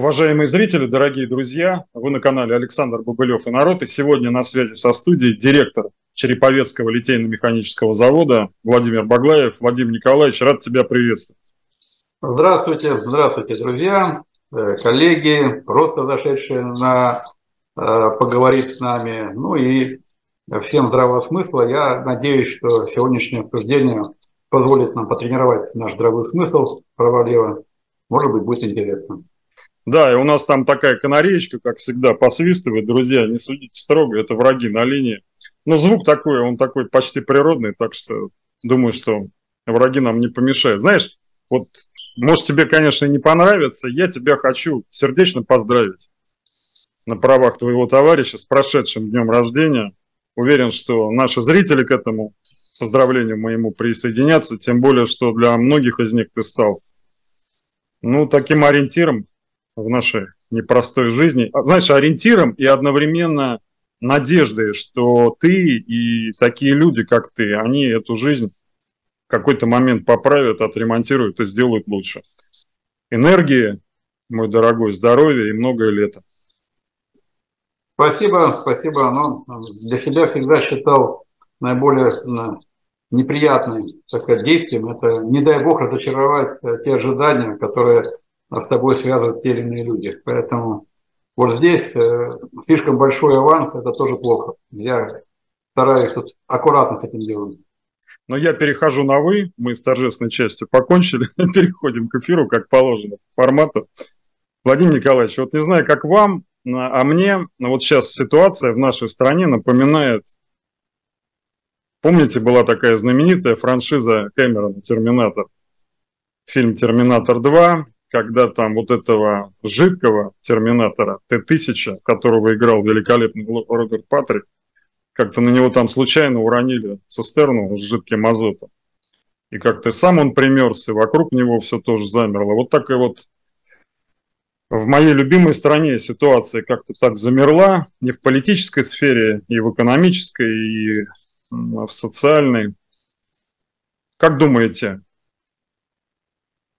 Уважаемые зрители, дорогие друзья, вы на канале Александр Бабылев и народ, и сегодня на связи со студией директор Череповецкого литейно-механического завода Владимир Баглаев. Владимир Николаевич, рад тебя приветствовать. Здравствуйте, здравствуйте, друзья, э, коллеги, просто зашедшие на э, поговорить с нами, ну и всем здравого смысла. Я надеюсь, что сегодняшнее обсуждение позволит нам потренировать наш здравый смысл право-лево. Может быть, будет интересно. Да, и у нас там такая канареечка, как всегда, посвистывает. Друзья, не судите строго, это враги на линии. Но звук такой, он такой почти природный, так что думаю, что враги нам не помешают. Знаешь, вот может тебе, конечно, не понравится, я тебя хочу сердечно поздравить на правах твоего товарища с прошедшим днем рождения. Уверен, что наши зрители к этому поздравлению моему присоединятся, тем более, что для многих из них ты стал ну, таким ориентиром в нашей непростой жизни. А, знаешь, ориентиром и одновременно надеждой, что ты и такие люди, как ты, они эту жизнь в какой-то момент поправят, отремонтируют и сделают лучше. Энергии, мой дорогой, здоровья и многое лето. Спасибо, спасибо. Но для себя всегда считал наиболее неприятным так сказать, действием. Это, не дай бог, разочаровать э, те ожидания, которые с тобой связывают те или иные люди. Поэтому вот здесь э, слишком большой аванс, это тоже плохо. Я стараюсь тут аккуратно с этим делать. Но я перехожу на «вы», мы с торжественной частью покончили, переходим к эфиру, как положено, по формату. Владимир Николаевич, вот не знаю, как вам, а мне но вот сейчас ситуация в нашей стране напоминает, помните, была такая знаменитая франшиза Кэмерона «Терминатор», фильм «Терминатор 2», когда там вот этого жидкого терминатора Т-1000, которого играл великолепный Роберт Патрик, как-то на него там случайно уронили цистерну с жидким азотом. И как-то сам он примерся, вокруг него все тоже замерло. Вот такая вот в моей любимой стране ситуация как-то так замерла, не в политической сфере, и в экономической, и в социальной. Как думаете,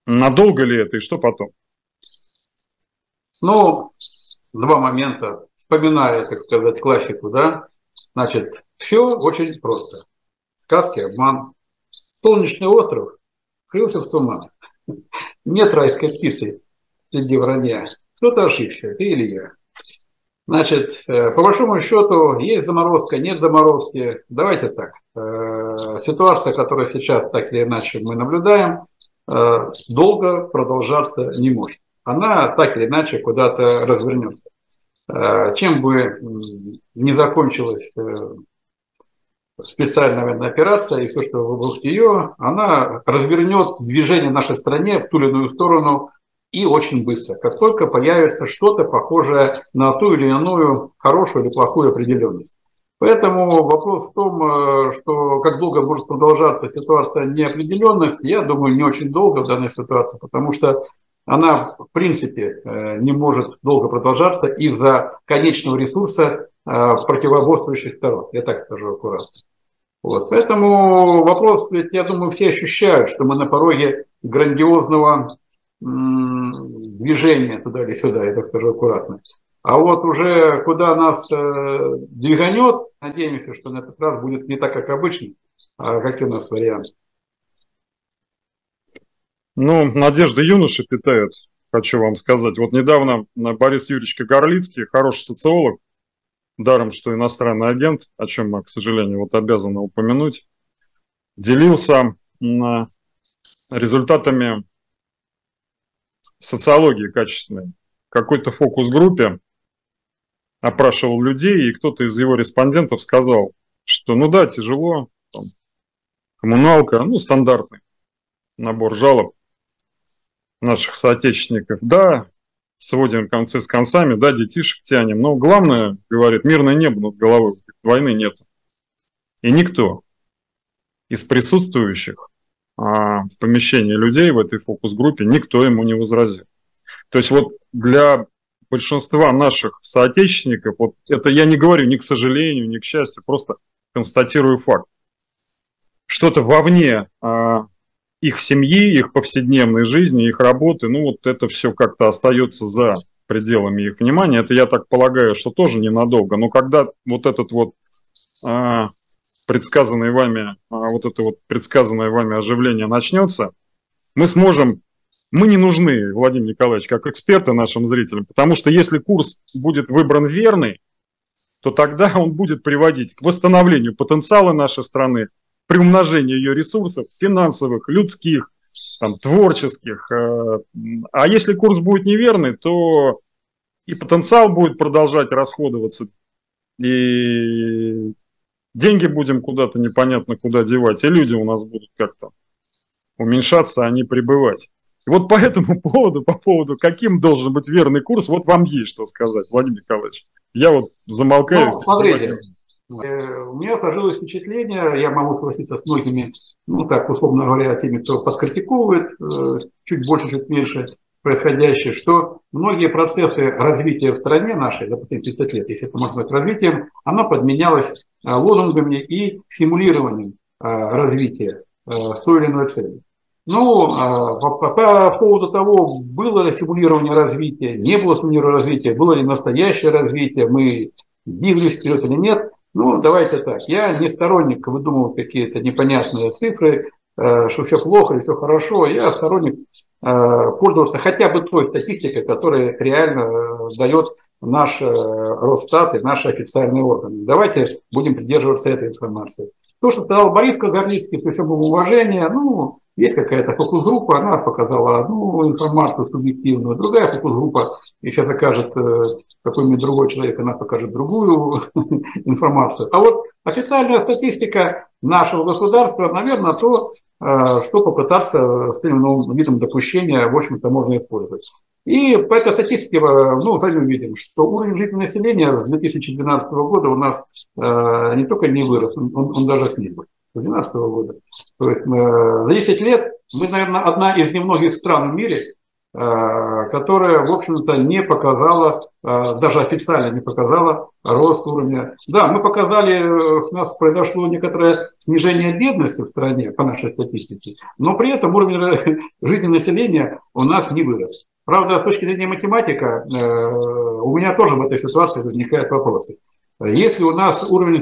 Надолго ли это и что потом? Ну, два момента. Вспоминая, так сказать, классику, да, значит, все очень просто. Сказки, обман. Солнечный остров крылся в туман. Нет райской птицы среди вранья. Кто-то ошибся, ты или я. Значит, э, по большому счету, есть заморозка, нет заморозки. Давайте так. Э, ситуация, которая сейчас так или иначе мы наблюдаем, долго продолжаться не может. Она так или иначе куда-то развернется. Э, чем бы не закончилась э, специальная военная операция и все, что вокруг ее, она развернет движение нашей стране в ту или иную сторону и очень быстро, как только появится что-то похожее на ту или иную хорошую или плохую определенность. Поэтому вопрос в том, э, что как долго может продолжаться ситуация неопределенности, я думаю, не очень долго в данной ситуации, потому что она в принципе э, не может долго продолжаться из-за конечного ресурса э, противоборствующих сторон. Я так скажу аккуратно. Вот. Поэтому вопрос, ведь я думаю, все ощущают, что мы на пороге грандиозного движения туда или сюда, я так скажу аккуратно. А вот уже куда нас э, двиганет, надеемся, что на этот раз будет не так, как обычно. А какие у нас варианты? Ну, надежды юноши питают, хочу вам сказать. Вот недавно Борис Юрьевич Горлицкий, хороший социолог, даром, что иностранный агент, о чем мы, к сожалению, вот обязаны упомянуть, делился результатами социологии качественной какой-то фокус-группе опрашивал людей, и кто-то из его респондентов сказал, что ну да, тяжело, там, коммуналка, ну стандартный набор жалоб наших соотечественников. Да, сводим концы с концами, да, детишек тянем, но главное, говорит, мирное небо над головой, войны нет. И никто из присутствующих а, в помещении людей в этой фокус-группе, никто ему не возразил. То есть вот для большинства наших соотечественников, вот это я не говорю ни к сожалению, ни к счастью, просто констатирую факт. Что-то вовне а, их семьи, их повседневной жизни, их работы, ну вот это все как-то остается за пределами их внимания. Это, я так полагаю, что тоже ненадолго. Но когда вот этот вот а, предсказанный вами, а, вот это вот предсказанное вами оживление начнется, мы сможем, мы не нужны, Владимир Николаевич, как эксперты нашим зрителям, потому что если курс будет выбран верный, то тогда он будет приводить к восстановлению потенциала нашей страны, приумножению ее ресурсов, финансовых, людских, там, творческих. Э, а если курс будет неверный, то и потенциал будет продолжать расходоваться, и деньги будем куда-то непонятно куда девать, и люди у нас будут как-то уменьшаться, а не прибывать. И вот по этому поводу, по поводу, каким должен быть верный курс, вот вам есть что сказать, Владимир Николаевич. Я вот замолкаю. Ну, смотрите, э, у меня сложилось впечатление, я могу согласиться с многими, ну так, условно говоря, теми, кто подкритиковывает, э, чуть больше, чуть меньше происходящее, что многие процессы развития в стране нашей за последние 30 лет, если это можно назвать развитием, оно подменялось э, лозунгами и симулированием развития с той или иной целью. Ну, по, по, по поводу того, было ли симулирование развития, не было симулирования развития, было ли настоящее развитие, мы двигались вперед или нет, ну, давайте так. Я не сторонник выдумывать какие-то непонятные цифры, э, что все плохо или все хорошо. Я сторонник э, пользоваться хотя бы той статистикой, которая реально э, дает наш Росстат и наши официальные органы. Давайте будем придерживаться этой информации. То, что сказал Борис Кагарлицкий, при всем уважении, ну, есть какая-то фокус-группа, она показала одну информацию субъективную, другая фокус-группа, если это покажет э, какой-нибудь другой человек, она покажет другую информацию. А вот официальная статистика нашего государства, наверное, то, э, что попытаться с тем новым видом допущения, в общем-то, можно использовать. И по этой статистике, э, ну, сами увидим, что уровень жизни населения с 2012 года у нас не только не вырос, он, он даже снизился. 2012 года. То есть мы, за 10 лет мы, наверное, одна из немногих стран в мире, э, которая, в общем-то, не показала, э, даже официально не показала рост уровня. Да, мы показали, э, у нас произошло некоторое снижение бедности в стране по нашей статистике, но при этом уровень жизни населения у нас не вырос. Правда, с точки зрения математика, у меня тоже в этой ситуации возникают вопросы. Если у нас уровень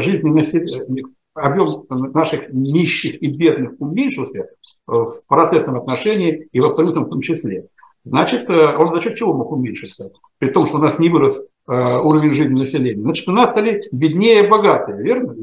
жизни населения, объем наших нищих и бедных уменьшился э, в процентном отношении и в абсолютном в том числе. Значит, э, он за счет чего мог уменьшиться? При том, что у нас не вырос э, уровень жизни населения. Значит, у нас стали беднее богатые, верно?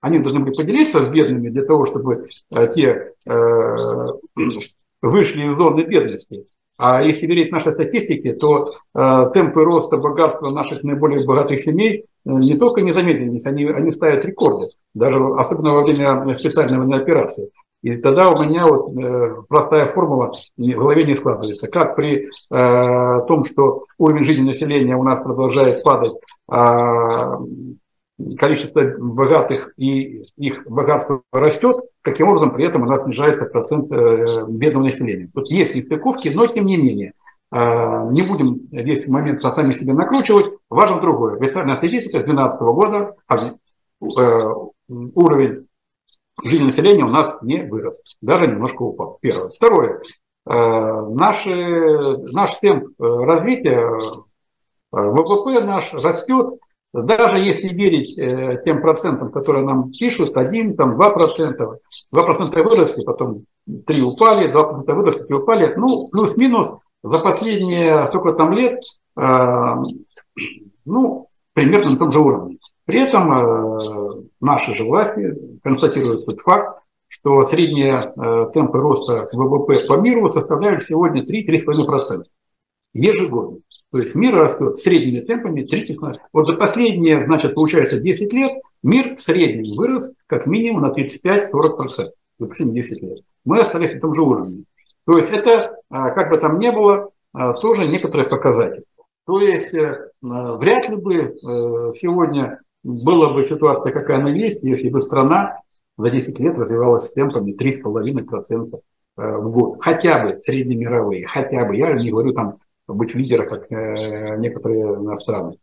Они должны были поделиться с бедными для того, чтобы те вышли из зоны бедности. А если верить нашей статистике, то э, темпы роста богатства наших наиболее богатых семей не только не замедлились, они, они ставят рекорды, даже особенно во время специальной военной операции. И тогда у меня вот э, простая формула в голове не складывается. Как при э, том, что уровень жизни населения у нас продолжает падать, а количество богатых и их богатство растет, каким образом при этом у нас снижается процент э, бедного населения. Тут есть нестыковки, но тем не менее, э, не будем весь момент сами себе накручивать. Важно другое. Официальная статистика с 2012 года а, уровень жизни населения у нас не вырос, даже немножко упал. Первое. Второе. Наши, наш темп развития ВВП наш растет даже если верить э, тем процентам, которые нам пишут, 1, там, 2%, 2% выросли, потом 3 упали, 2% выросли, 3 упали, ну, плюс-минус за последние сколько там лет, э, ну, примерно на том же уровне. При этом э, наши же власти констатируют тот факт, что средние э, темпы роста ВВП по миру составляют сегодня 3-3,5% ежегодно. То есть мир растет средними темпами 3 Вот за последние, значит, получается 10 лет мир в среднем вырос как минимум на 35-40%. За последние 10 лет. Мы остались на том же уровне. То есть это, а, как бы там ни было, а, тоже некоторые показатели. То есть э, вряд ли бы э, сегодня была бы ситуация, какая она есть, если бы страна за 10 лет развивалась с темпами 3,5% э, в год. Хотя бы среднемировые, хотя бы. Я не говорю там быть лидером, как э, некоторые страны.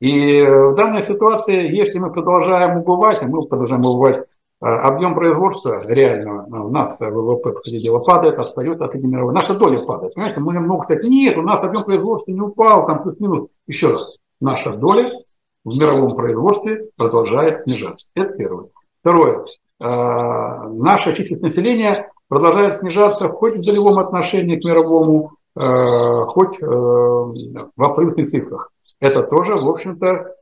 И в данной ситуации, если мы продолжаем убывать, а мы продолжаем убывать объем производства реально у нас ВВП, по сути дела, падает, отстает от мировой. Наша доля падает. Понимаете, мы много сказать, нет, у нас объем производства не упал, там плюс-минус. Еще раз, наша доля в мировом производстве продолжает снижаться. Это первое. Второе. Наша численность населения продолжает снижаться хоть в долевом отношении к мировому, хоть в абсолютных цифрах. Это тоже, в общем-то,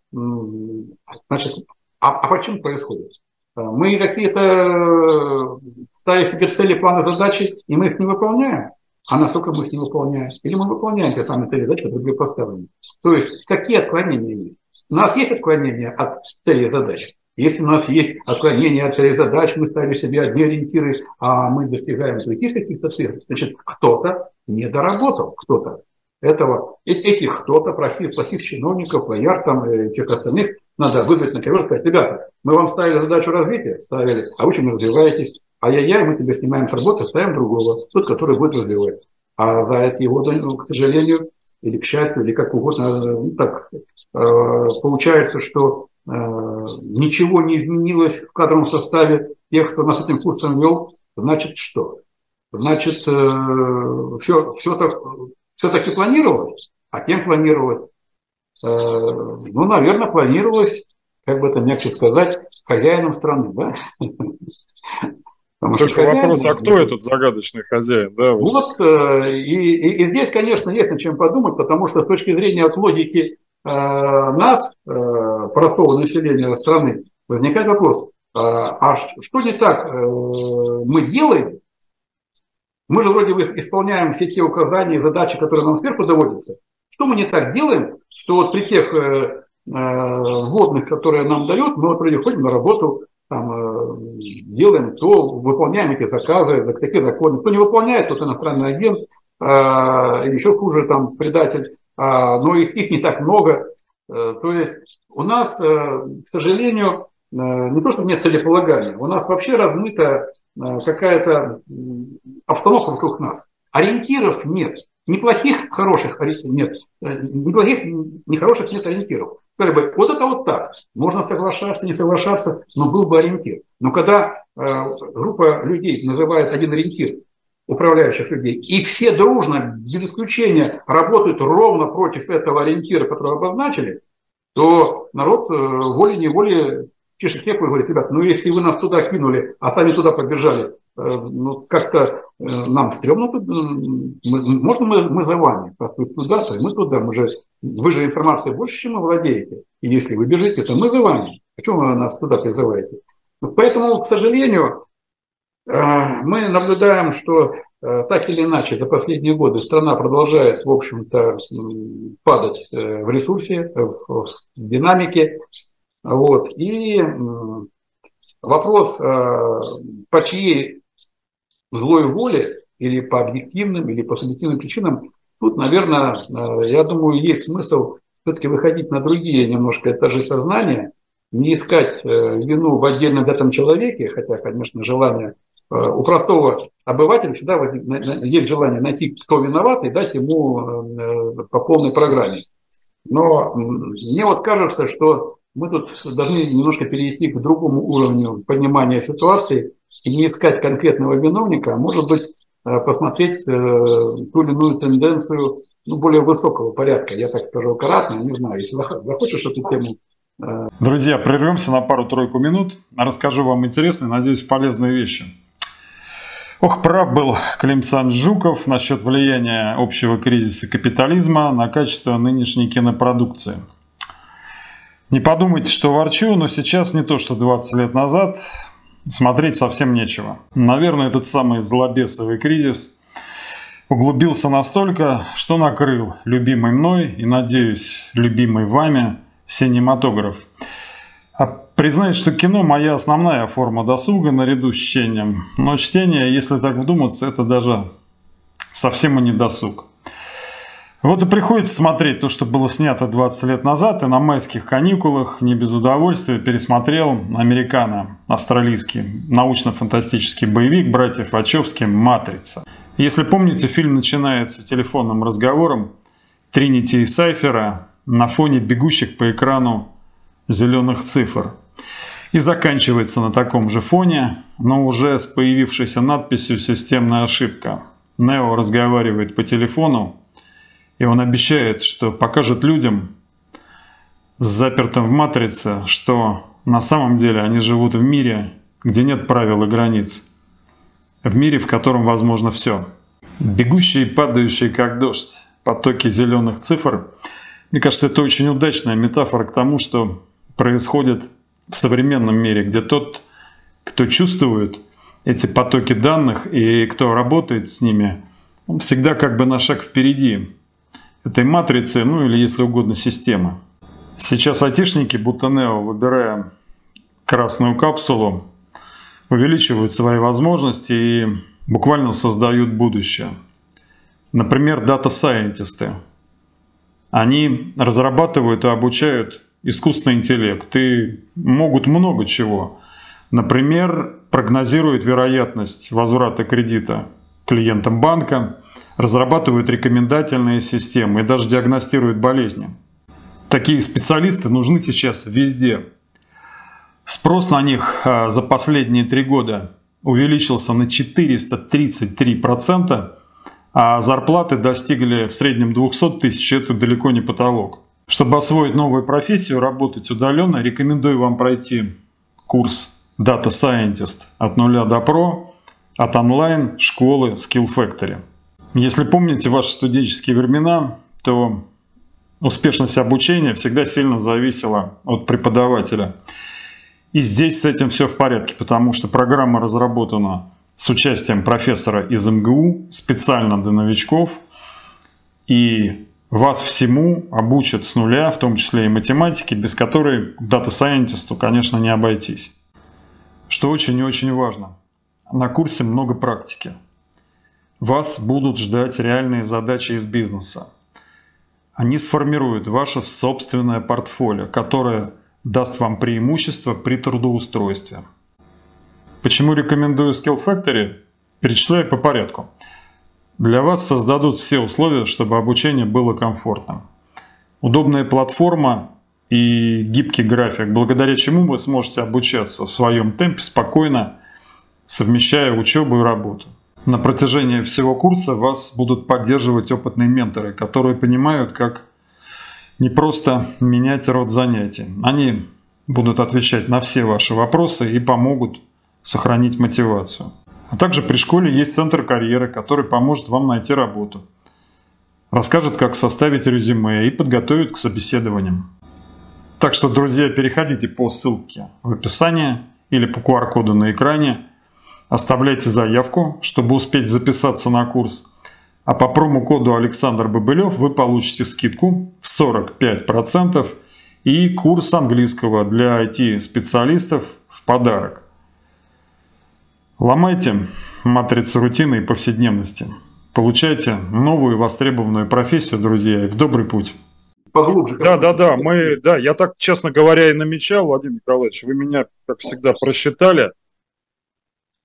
значит, а, а почему происходит? Мы какие-то э, ставим себе цели, планы, задачи, и мы их не выполняем. А насколько мы их не выполняем? Или мы выполняем те самые цели, задачи, которые поставлены? То есть, какие отклонения есть? У нас есть отклонения от целей и задач. Если у нас есть отклонения от целей задач, мы ставим себе одни ориентиры, а мы достигаем других каких-то целей, значит, кто-то не доработал, кто-то этого, этих кто-то, плохих, плохих чиновников, лояр там, и всех остальных, надо вызвать на ковер и сказать, ребята, мы вам ставили задачу развития, ставили, а вы чем развиваетесь? Ай-яй-яй, мы тебя снимаем с работы, ставим другого, тот, который будет развивать. А за эти годы, ну, к сожалению, или к счастью, или как угодно, ну, так э, получается, что э, ничего не изменилось в кадровом составе тех, кто нас этим курсом вел, значит что? Значит, э, все, все так, все-таки планировалось. А кем планировалось? Э, ну, наверное, планировалось, как бы это мягче сказать, хозяином страны, да? Потому Только хозяин, вопрос, а кто этот загадочный хозяин? Да, вот, э, и, и, и здесь, конечно, есть над чем подумать, потому что с точки зрения от логики э, нас, э, простого населения страны, возникает вопрос, э, а что не так э, мы делаем, мы же вроде бы исполняем все те указания и задачи, которые нам сверху доводятся. Что мы не так делаем, что вот при тех э, э, вводных, которые нам дают, мы вот вроде ходим на работу, там, э, делаем то, выполняем эти заказы, такие законы. Кто не выполняет, тот иностранный агент, э, еще хуже там предатель, э, но их, их не так много. Э, то есть у нас, э, к сожалению, э, не то, что нет целеполагания, у нас вообще размыта какая-то обстановка вокруг нас. Ориентиров нет. Неплохих, хороших ориентиров нет. Неплохих, нехороших нет ориентиров. Сказали бы, вот это вот так. Можно соглашаться, не соглашаться, но был бы ориентир. Но когда группа людей называет один ориентир, управляющих людей, и все дружно, без исключения, работают ровно против этого ориентира, который обозначили, то народ э, волей-неволей пишет Кеку и говорит, ребят, ну если вы нас туда кинули, а сами туда побежали, э, ну как-то э, нам стрёмно мы, можно мы, мы за вами, раз вы туда, то мы туда, мы же, вы же информацией больше, чем вы владеете, и если вы бежите, то мы за вами, чем вы нас туда призываете? Поэтому, к сожалению, мы наблюдаем, что так или иначе за последние годы страна продолжает, в общем-то, падать в ресурсе, в динамике, вот. И вопрос, э, по чьей злой воле, или по объективным, или по субъективным причинам, тут, наверное, э, я думаю, есть смысл все-таки выходить на другие немножко этажи сознания, не искать э, вину в отдельном этом человеке, хотя, конечно, желание у простого обывателя всегда есть желание найти, кто виноват, и дать ему по полной программе. Но мне вот кажется, что мы тут должны немножко перейти к другому уровню понимания ситуации и не искать конкретного виновника, а может быть э, посмотреть э, ту или иную тенденцию ну, более высокого порядка. Я так скажу аккуратно, не знаю, если захочешь эту тему э, Друзья, прервемся на пару-тройку минут. Расскажу вам интересные, надеюсь, полезные вещи. Ох, прав был Клим Жуков насчет влияния общего кризиса капитализма на качество нынешней кинопродукции – не подумайте, что ворчу, но сейчас не то, что 20 лет назад. Смотреть совсем нечего. Наверное, этот самый злобесовый кризис углубился настолько, что накрыл любимый мной и, надеюсь, любимый вами синематограф. А признать, что кино – моя основная форма досуга наряду с чтением. Но чтение, если так вдуматься, это даже совсем и не досуг. Вот и приходится смотреть то, что было снято 20 лет назад, и на майских каникулах не без удовольствия пересмотрел «Американо», австралийский научно-фантастический боевик братьев Вачовски «Матрица». Если помните, фильм начинается телефонным разговором Тринити и Сайфера на фоне бегущих по экрану зеленых цифр. И заканчивается на таком же фоне, но уже с появившейся надписью «Системная ошибка». Нео разговаривает по телефону, и он обещает, что покажет людям, запертым в матрице, что на самом деле они живут в мире, где нет правил и границ. В мире, в котором возможно все. Бегущие и падающие, как дождь, потоки зеленых цифр. Мне кажется, это очень удачная метафора к тому, что происходит в современном мире, где тот, кто чувствует эти потоки данных и кто работает с ними, он всегда как бы на шаг впереди этой матрицы, ну или если угодно системы. Сейчас айтишники, будто Нео, выбирая красную капсулу, увеличивают свои возможности и буквально создают будущее. Например, дата-сайентисты. Они разрабатывают и обучают искусственный интеллект и могут много чего. Например, прогнозируют вероятность возврата кредита клиентам банка, разрабатывают рекомендательные системы и даже диагностируют болезни. Такие специалисты нужны сейчас везде. Спрос на них а, за последние три года увеличился на 433%, а зарплаты достигли в среднем 200 тысяч, это далеко не потолок. Чтобы освоить новую профессию, работать удаленно, рекомендую вам пройти курс Data Scientist от нуля до про от онлайн школы Skill Factory. Если помните ваши студенческие времена, то успешность обучения всегда сильно зависела от преподавателя. И здесь с этим все в порядке, потому что программа разработана с участием профессора из МГУ специально для новичков. И вас всему обучат с нуля, в том числе и математике, без которой дата-сайентисту, конечно, не обойтись. Что очень и очень важно. На курсе много практики. Вас будут ждать реальные задачи из бизнеса. Они сформируют ваше собственное портфолио, которое даст вам преимущество при трудоустройстве. Почему рекомендую Skill Factory? Перечисляю по порядку. Для вас создадут все условия, чтобы обучение было комфортным. Удобная платформа и гибкий график, благодаря чему вы сможете обучаться в своем темпе спокойно, совмещая учебу и работу. На протяжении всего курса вас будут поддерживать опытные менторы, которые понимают, как не просто менять род занятий. Они будут отвечать на все ваши вопросы и помогут сохранить мотивацию. А также при школе есть центр карьеры, который поможет вам найти работу. Расскажет, как составить резюме и подготовит к собеседованиям. Так что, друзья, переходите по ссылке в описании или по QR-коду на экране. Оставляйте заявку, чтобы успеть записаться на курс. А по промокоду Александр Бобылев вы получите скидку в 45% и курс английского для IT-специалистов в подарок. Ломайте матрицу рутины и повседневности. Получайте новую востребованную профессию, друзья, и в добрый путь. Поглубже. Да, да, да. Мы, да, я так, честно говоря, и намечал, Владимир Николаевич, вы меня, как всегда, просчитали.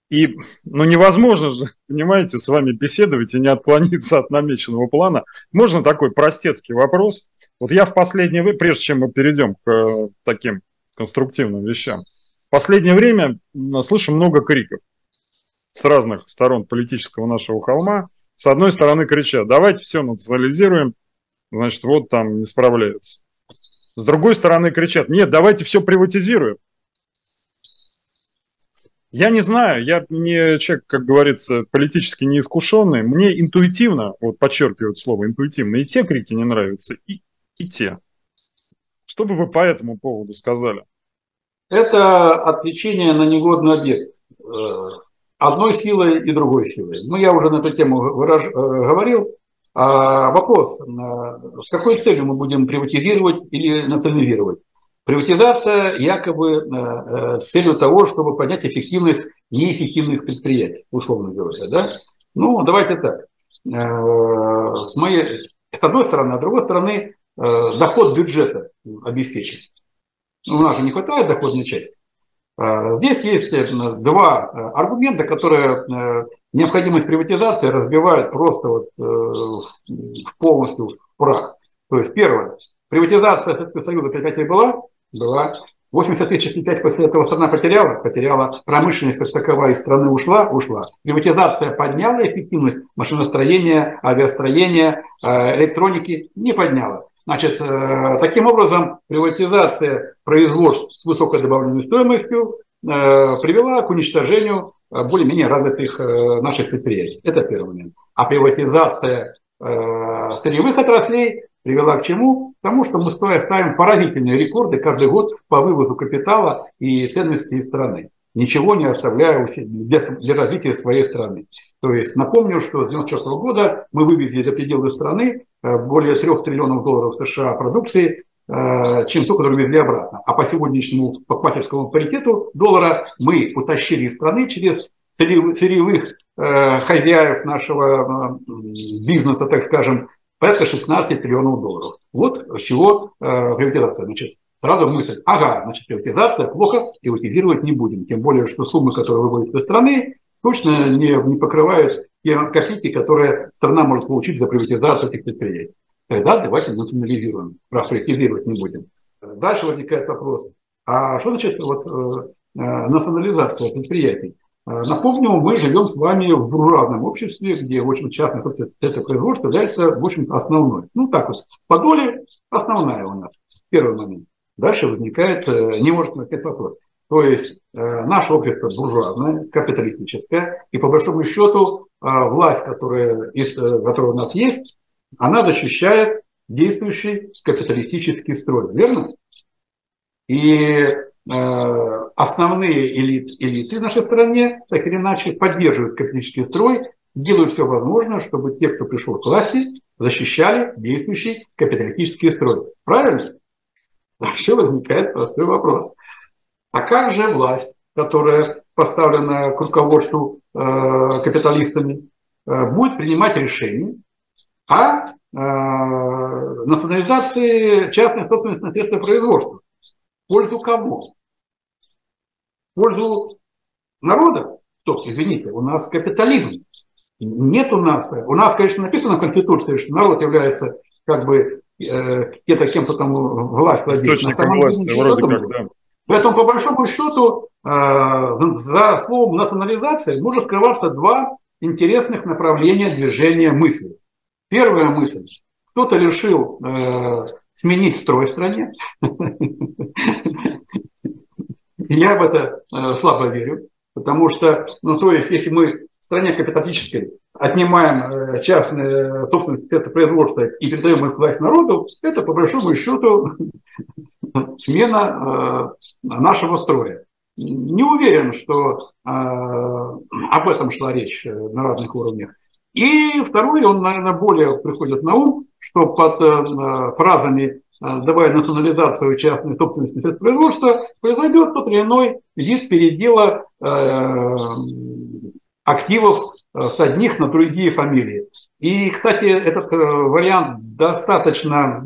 И, ну, невозможно же, понимаете, с вами беседовать и не отклониться от намеченного плана. Можно такой простецкий вопрос? Вот я в последнее время, прежде чем мы перейдем к э, таким конструктивным вещам, в последнее время слышу много криков с разных сторон политического нашего холма. С одной стороны кричат, давайте все национализируем, значит, вот там не справляются. С другой стороны кричат, нет, давайте все приватизируем. Я не знаю, я не человек, как говорится, политически неискушенный. Мне интуитивно, вот подчеркиваю слово интуитивно, и те крики не нравятся, и, и те. Что бы вы по этому поводу сказали? Это отвлечение на негодный объект. Одной силой и другой силой. Ну, я уже на эту тему выраж... Э, говорил. А вопрос, э, с какой целью мы будем приватизировать или национализировать? Приватизация якобы э, с целью того, чтобы поднять эффективность неэффективных предприятий, условно говоря. Да? Ну, давайте так. С, моей, с одной стороны, а с другой стороны, доход бюджета обеспечить. У нас же не хватает доходной части. Э, здесь есть э, два э, аргумента, которые необходимость приватизации разбивают просто вот полностью в прах. То есть первое, приватизация Советского Союза предприятий была? Была. 80 после этого страна потеряла, потеряла промышленность как таковая из страны ушла, ушла. Приватизация подняла эффективность машиностроения, авиастроения, электроники, не подняла. Значит, э, таким образом, приватизация производств с высокой добавленной стоимостью э, привела к уничтожению более-менее развитых наших предприятий. Это первый момент. А приватизация сырьевых отраслей привела к чему? К тому, что мы ставим поразительные рекорды каждый год по выводу капитала и ценностей страны, ничего не оставляя для развития своей страны. То есть напомню, что с 1994 года мы вывезли за пределы страны э, более 3 триллионов долларов США продукции, э, чем ту, которую везли обратно. А по сегодняшнему покупательскому паритету доллара мы утащили из страны через сырьевых э, хозяев нашего бизнеса, так скажем, порядка 16 триллионов долларов. Вот с чего приватизация. Значит, сразу мысль, ага, значит, приватизация плохо, приватизировать не будем. Тем более, что суммы, которые выводятся из страны, точно не, не покрывают те копейки, которые страна может получить за приватизацию этих предприятий. Тогда давайте национализируем, раз приватизировать не будем. Дальше возникает вопрос, а что значит вот, э, э национализация предприятий? Э, напомню, мы живем с вами в буржуазном обществе, где, в общем, частный это производство является, в общем основной. Ну, так вот, по доле основная у нас, первый момент. Дальше возникает, э, не может возникать вопрос. То есть э, наше общество буржуазное, капиталистическое, и по большому счету власть, которая, которая у нас есть, она защищает действующий капиталистический строй, верно? И Э, основные элит, элиты в нашей стране, так или иначе, поддерживают капиталистический строй, делают все возможное, чтобы те, кто пришел к власти, защищали действующий капиталистический строй. Правильно? Дальше возникает простой вопрос. А как же власть, которая поставлена к руководству э, капиталистами, э, будет принимать решения о э, национализации частных собственных средств производства? пользу кого? пользу народа? Стоп, извините, у нас капитализм. Нет у нас, у нас, конечно, написано в Конституции, что народ является как бы э, где-то кем-то там власть владеет. На самом власти, вроде как, да. Поэтому, по большому счету, э, за словом национализация может скрываться два интересных направления движения мысли. Первая мысль. Кто-то решил э, сменить строй в стране. Я в это э, слабо верю, потому что, ну, то есть, если мы в стране капиталистической отнимаем частное собственность это производство и передаем их власть народу, это по большому счету смена нашего строя. Не уверен, что об этом шла речь на разных уровнях. И второй, он, наверное, более приходит на ум, что под э, фразами э, давая национализацию частной собственности производства, произойдет тот или иной вид передела э, активов с одних на другие фамилии. И, кстати, этот вариант достаточно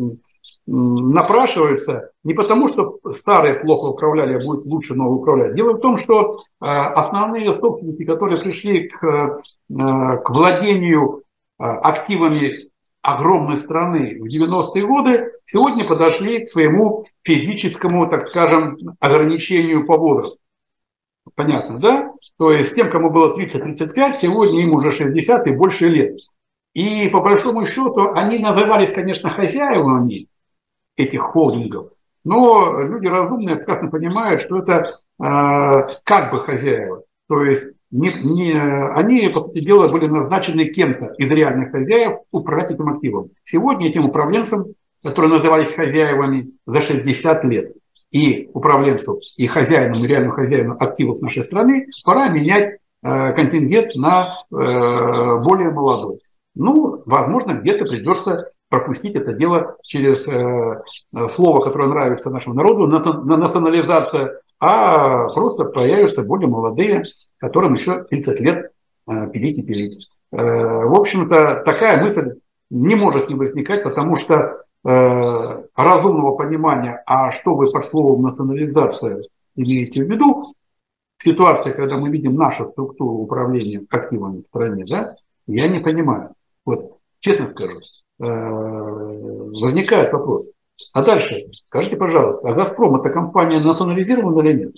напрашивается не потому, что старые плохо управляли, а будет лучше новые управлять. Дело в том, что основные собственники, которые пришли к, к владению активами огромной страны в 90-е годы сегодня подошли к своему физическому, так скажем, ограничению по возрасту. Понятно, да? То есть тем, кому было 30-35, сегодня им уже 60 и больше лет. И по большому счету они назывались, конечно, хозяевами этих холдингов, но люди разумные прекрасно понимают, что это э, как бы хозяева. То есть не, не, они, по сути дела, были назначены кем-то из реальных хозяев управлять этим активом. Сегодня этим управленцам, которые назывались хозяевами за 60 лет, и управленцу, и хозяинам, и реальным хозяинам активов нашей страны, пора менять э, контингент на э, более молодой. Ну, возможно, где-то придется пропустить это дело через э, слово, которое нравится нашему народу, на, на национализация, а просто появятся более молодые которым еще 30 лет э, пилить и пилить. Э, в общем-то, такая мысль не может не возникать, потому что э, разумного понимания, а что вы под словом национализация имеете в виду, ситуация, когда мы видим нашу структуру управления активами в стране, да, я не понимаю. Вот, честно скажу, возникает вопрос, А дальше, скажите, пожалуйста, а «Газпром» – это компания национализирована или нет?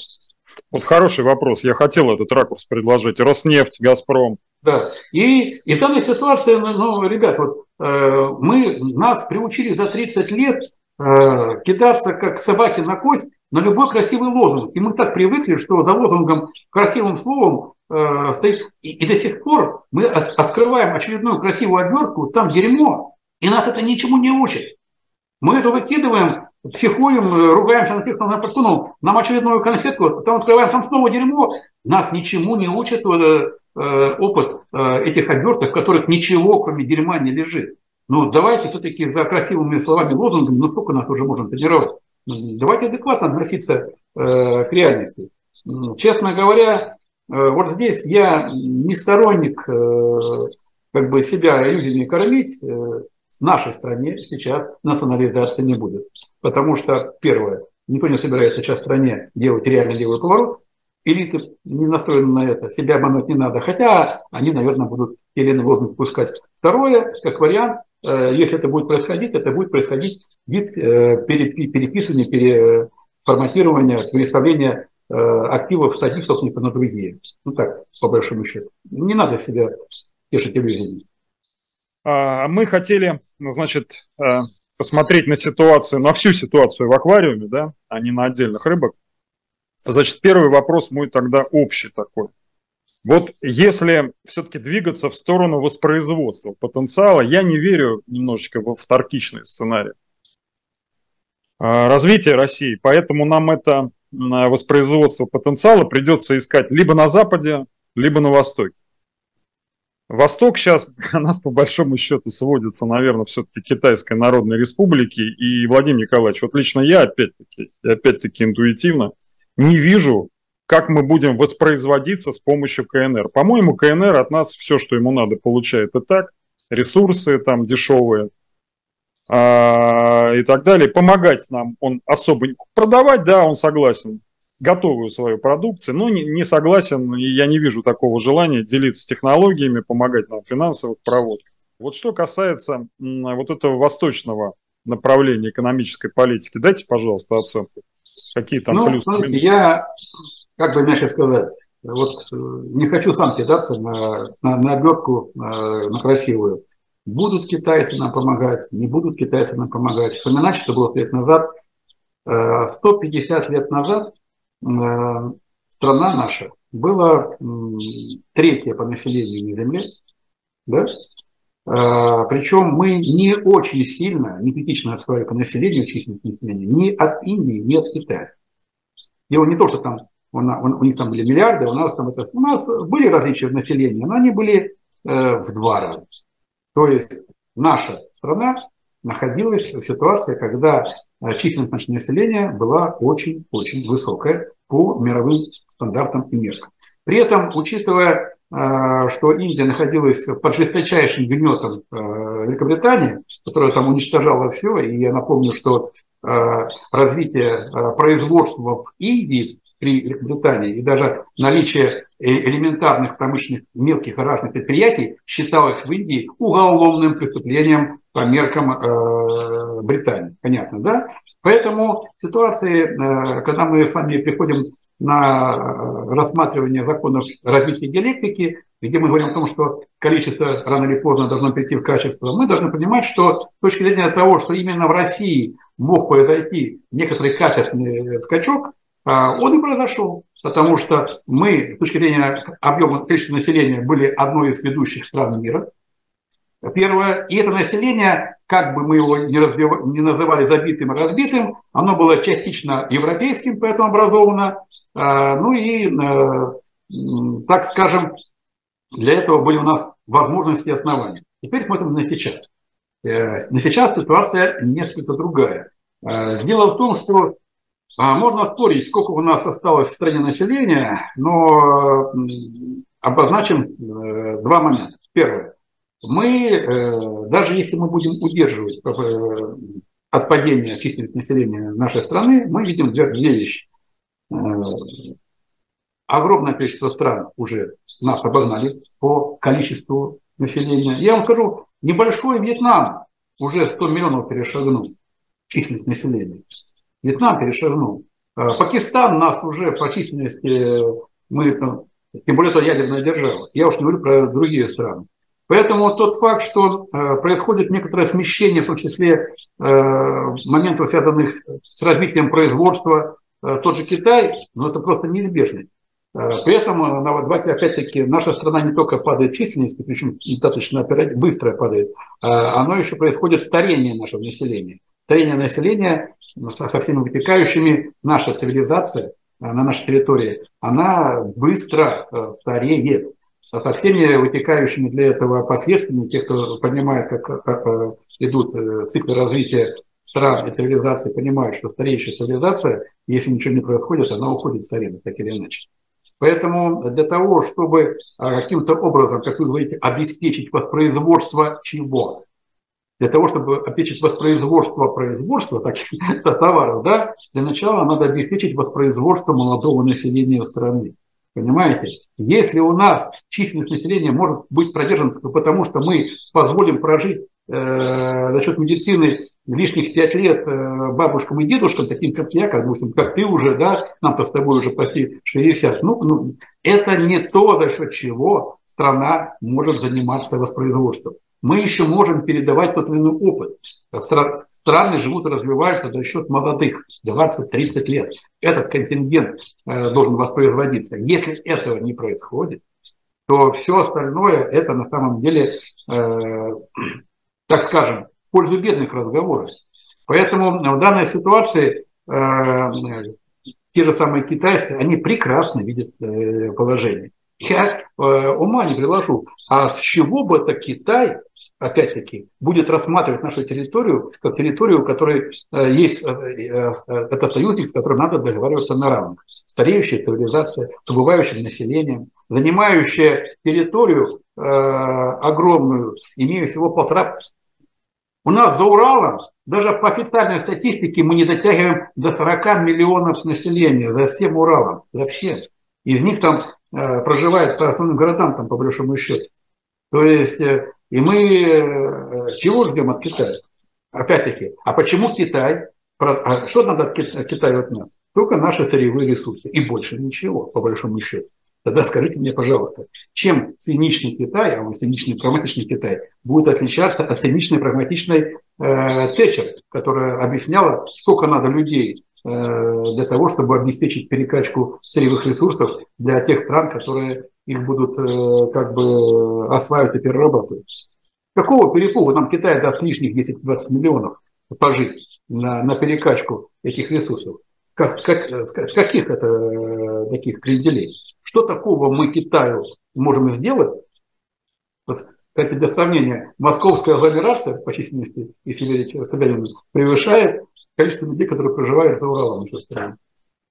Вот хороший вопрос. Я хотел этот ракурс предложить. Роснефть, Газпром. Да. И, и в данной ситуации, ну, ну ребят, вот э, мы, нас приучили за 30 лет э, кидаться как собаки на кость на любой красивый лозунг. И мы так привыкли, что за лозунгом, красивым словом э, стоит... И, и до сих пор мы от, открываем очередную красивую обертку, там дерьмо, и нас это ничему не учит. Мы это выкидываем, психуем, ругаемся на тех, кто нам подсунул нам очередную конфетку, там открываем, там снова дерьмо. Нас ничему не учит э, опыт э, этих оберток, в которых ничего, кроме дерьма, не лежит. Ну, давайте все-таки за красивыми словами, лозунгами, ну сколько нас уже можно тренировать? Ну, давайте адекватно относиться э, к реальности. Честно говоря, вот здесь я не сторонник как бы себя иллюзиями кормить. В нашей стране сейчас национализации не будет. Потому что, первое, никто не собирается сейчас в стране делать реально левый поворот. Элиты не настроены на это, себя обмануть не надо. Хотя они, наверное, будут иной лозунг пускать. Второе, как вариант, э, если это будет происходить, это будет происходить вид э, переписывания, переформатирования, переставления э, активов с одних собственников на другие. Ну так, по большому счету. Не надо себя тешить иллюзиями. А, мы хотели, значит, э, посмотреть на ситуацию, на всю ситуацию в аквариуме, да, а не на отдельных рыбок. Значит, первый вопрос мой тогда общий такой. Вот если все-таки двигаться в сторону воспроизводства потенциала, я не верю немножечко в вторкичный сценарий а, развития России, поэтому нам это воспроизводство потенциала придется искать либо на Западе, либо на Востоке. Восток сейчас для нас по большому счету сводится, наверное, все-таки Китайской Народной Республики. И, Владимир Николаевич, вот лично я опять-таки, опять-таки интуитивно не вижу, как мы будем воспроизводиться с помощью КНР. По-моему, КНР от нас все, что ему надо, получает и так. Ресурсы там дешевые а, и так далее. Помогать нам он особо... Продавать, да, он согласен готовую свою продукцию, но не, не согласен, и я не вижу такого желания делиться технологиями, помогать нам в финансовых проводках. Вот что касается вот этого восточного направления экономической политики, дайте, пожалуйста, оценку. Какие там ну, плюсы? Смотрите, я, как бы иначе сказать, вот э, не хочу сам кидаться на, на, на обертку, на, э, на красивую. Будут китайцы нам помогать, не будут китайцы нам помогать. Вспоминать, что было лет назад, 150 э, лет назад страна наша была третья по населению на Земле, да? Э, Причем мы не очень сильно, не критично отставали по населению, численности ни от Индии, ни от Китая. Дело не то, что там у, у них там были миллиарды, у нас там это, у нас были различия в населении, но они были э, в два раза. То есть наша страна находилась в ситуации, когда Э, численность населения была очень-очень высокая по мировым стандартам и меркам. При этом, учитывая, э, что Индия находилась под жесточайшим гнетом э, Великобритании, которая там уничтожала все, и я напомню, что развитие производства в Индии при Великобритании и даже наличие элементарных промышленных мелких и разных предприятий считалось в Индии уголовным преступлением по меркам э, Британии. Понятно, да? Поэтому ситуации, э, когда мы с вами приходим на рассматривание законов развития диалектики, где мы говорим о том, что количество рано или поздно должно перейти в качество, мы должны понимать, что с точки зрения того, что именно в России мог произойти некоторый качественный скачок, э, он и произошел. Потому что мы, с точки зрения объема количества населения, были одной из ведущих стран мира. Первое. И это население, как бы мы его не, разбив... не называли забитым и разбитым, оно было частично европейским, поэтому образовано. А, ну и, э, так скажем, для этого были у нас возможности и основания. Теперь смотрим на сейчас. Э, на сейчас ситуация несколько другая. Э, дело в том, что а, можно спорить, сколько у нас осталось в стране населения, но обозначим два момента. Первое мы, э, даже если мы будем удерживать э, от падения численности населения нашей страны, мы видим две, две вещи. Э, огромное количество стран уже нас обогнали по количеству населения. Я вам скажу, небольшой Вьетнам уже 100 миллионов перешагнул. численность населения. Вьетнам перешагнул. Пакистан нас уже по численности, мы, тем более это ядерная держава. Я уж не говорю про другие страны. Поэтому тот факт, что э, происходит некоторое смещение, в том числе э, моментов, связанных с развитием производства, э, тот же Китай, ну это просто неизбежно. При этом, давайте опять-таки, наша страна не только падает численности, причем достаточно быстро падает, оно еще происходит старение нашего населения. Старение населения со всеми вытекающими, наша цивилизация на нашей территории, она быстро стареет со всеми вытекающими для этого последствиями, те, кто понимает, как э, идут э, циклы развития стран и цивилизаций, понимают, что стареющая цивилизация, если ничего не происходит, она уходит с арены, так или иначе. Поэтому для того, чтобы э, каким-то образом, как вы говорите, обеспечить воспроизводство чего? Для того, чтобы обеспечить воспроизводство производства таких товаров, да, для начала надо обеспечить воспроизводство молодого населения страны. Понимаете? Если у нас численность населения может быть продержана, потому что мы позволим прожить э, за счет медицины лишних пять лет э, бабушкам и дедушкам, таким как я, как, допустим, как ты уже, да, нам-то с тобой уже почти 60. Ну, ну, это не то, за счет чего страна может заниматься воспроизводством. Мы еще можем передавать тот или иной опыт. Страны живут и развиваются за счет молодых, 20-30 лет. Этот контингент э, должен воспроизводиться. Если этого не происходит, то все остальное это на самом деле, э, так скажем, в пользу бедных разговоров. Поэтому в данной ситуации э, те же самые китайцы, они прекрасно видят э, положение. Я э, ума не приложу, а с чего бы это Китай опять-таки, будет рассматривать нашу территорию как территорию, у которой э, есть э, э, это союзник, с которым надо договариваться на равных. Стареющая цивилизация, с населением, занимающая территорию э, огромную, имея всего полтора... У нас за Уралом, даже по официальной статистике, мы не дотягиваем до 40 миллионов населения за всем Уралом, за всем. Из них там э, проживает по основным городам, там, по большому счету. То есть и мы э, чего ждем от Китая? Опять-таки, а почему Китай? А что надо от Китая от нас? Только наши сырьевые ресурсы. И больше ничего, по большому счету. Тогда скажите мне, пожалуйста, чем циничный Китай, а он циничный прагматичный Китай, будет отличаться от циничной прагматичной э, Тэтчер, которая объясняла, сколько надо людей э, для того, чтобы обеспечить перекачку сырьевых ресурсов для тех стран, которые их будут э, как бы осваивать и перерабатывать. Какого перепугу нам Китай даст лишних 10-20 миллионов пожить на, на перекачку этих ресурсов? Как, как, с каких это э, таких кредителей? Что такого мы Китаю можем сделать? Кстати, для сравнения, московская агломерация по численности, если верить Собянину, превышает количество людей, которые проживают за Уралом нашей страны.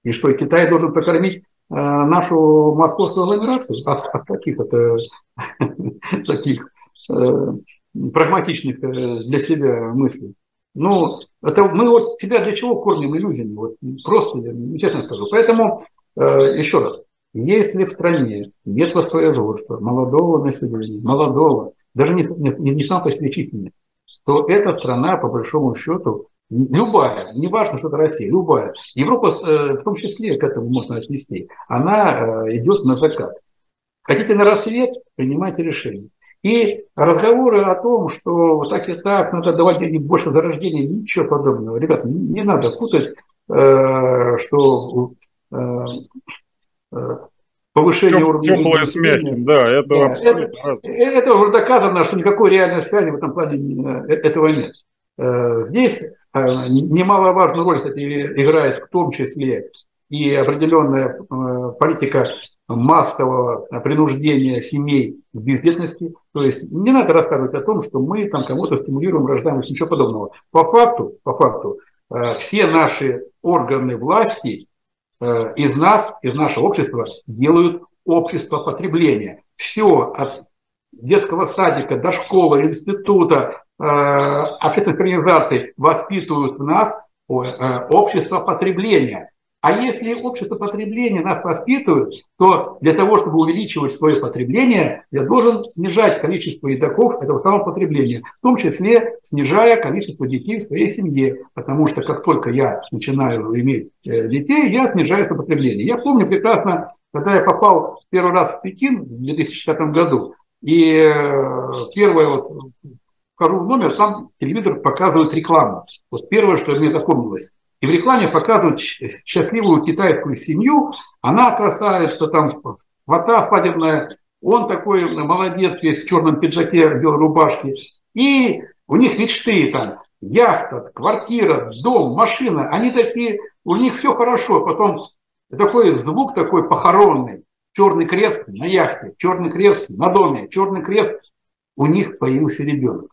И что, Китай должен покормить Э, нашу московскую агломерацию, а, а с каких это таких э, прагматичных э, для себя мыслей. Ну, это мы вот себя для чего кормим иллюзиями? Вот просто, честно скажу. Поэтому, э, еще раз, если в стране нет воспроизводства молодого населения, молодого, даже не, не, не сам по себе численность, то эта страна, по большому счету, Любая, не важно, что это Россия, любая. Европа э, в том числе к этому можно отнести. Она идет на закат. Хотите на рассвет, принимайте решение. И разговоры о том, что так и так, надо давать денег больше за рождение, ничего подобного. Ребят, не, не надо путать, э, что повышение Теп, уровня... Теплое с мягким, да, это да, абсолютно это, это уже доказано, что никакой реальной связи в этом плане этого нет. Здесь Э, немаловажную роль, кстати, играет в том числе и определенная э, политика массового принуждения семей к бездетности. То есть не надо рассказывать о том, что мы там кому-то стимулируем рождаемость, ничего подобного. По факту, по факту, э, все наши органы власти из нас, из нашего общества делают общество потребления. Все от детского садика до школы, института, Э, общественных организаций воспитывают в нас э, общество потребления. А если общество потребления нас воспитывает, то для того, чтобы увеличивать свое потребление, я должен снижать количество едоков этого самого потребления, в том числе снижая количество детей в своей семье, потому что как только я начинаю иметь э, детей, я снижаю это потребление. Я помню прекрасно, когда я попал первый раз в Пекин в 2005 году, и э, первое вот вхожу в номер, там телевизор показывает рекламу. Вот первое, что мне запомнилось. И в рекламе показывают счастливую китайскую семью. Она красавица, там вода свадебная. Он такой молодец, весь в черном пиджаке, в белой рубашке. И у них мечты там. Яхта, квартира, дом, машина. Они такие, у них все хорошо. Потом такой звук такой похоронный. Черный крест на яхте, черный крест на доме, черный крест. У них появился ребенок.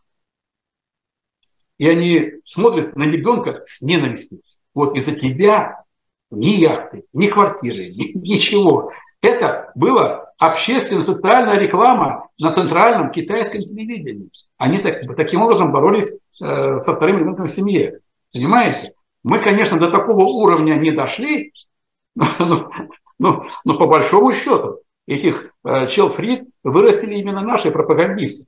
И они смотрят на ребенка с ненавистью. Вот из-за тебя ни яхты, ни квартиры, ни, ничего. Это была общественно-социальная реклама на центральном китайском телевидении. Они так, таким образом боролись э, со вторым ребенком в семье. Понимаете? Мы, конечно, до такого уровня не дошли, но, но, но по большому счету этих э, челфрид вырастили именно наши пропагандисты.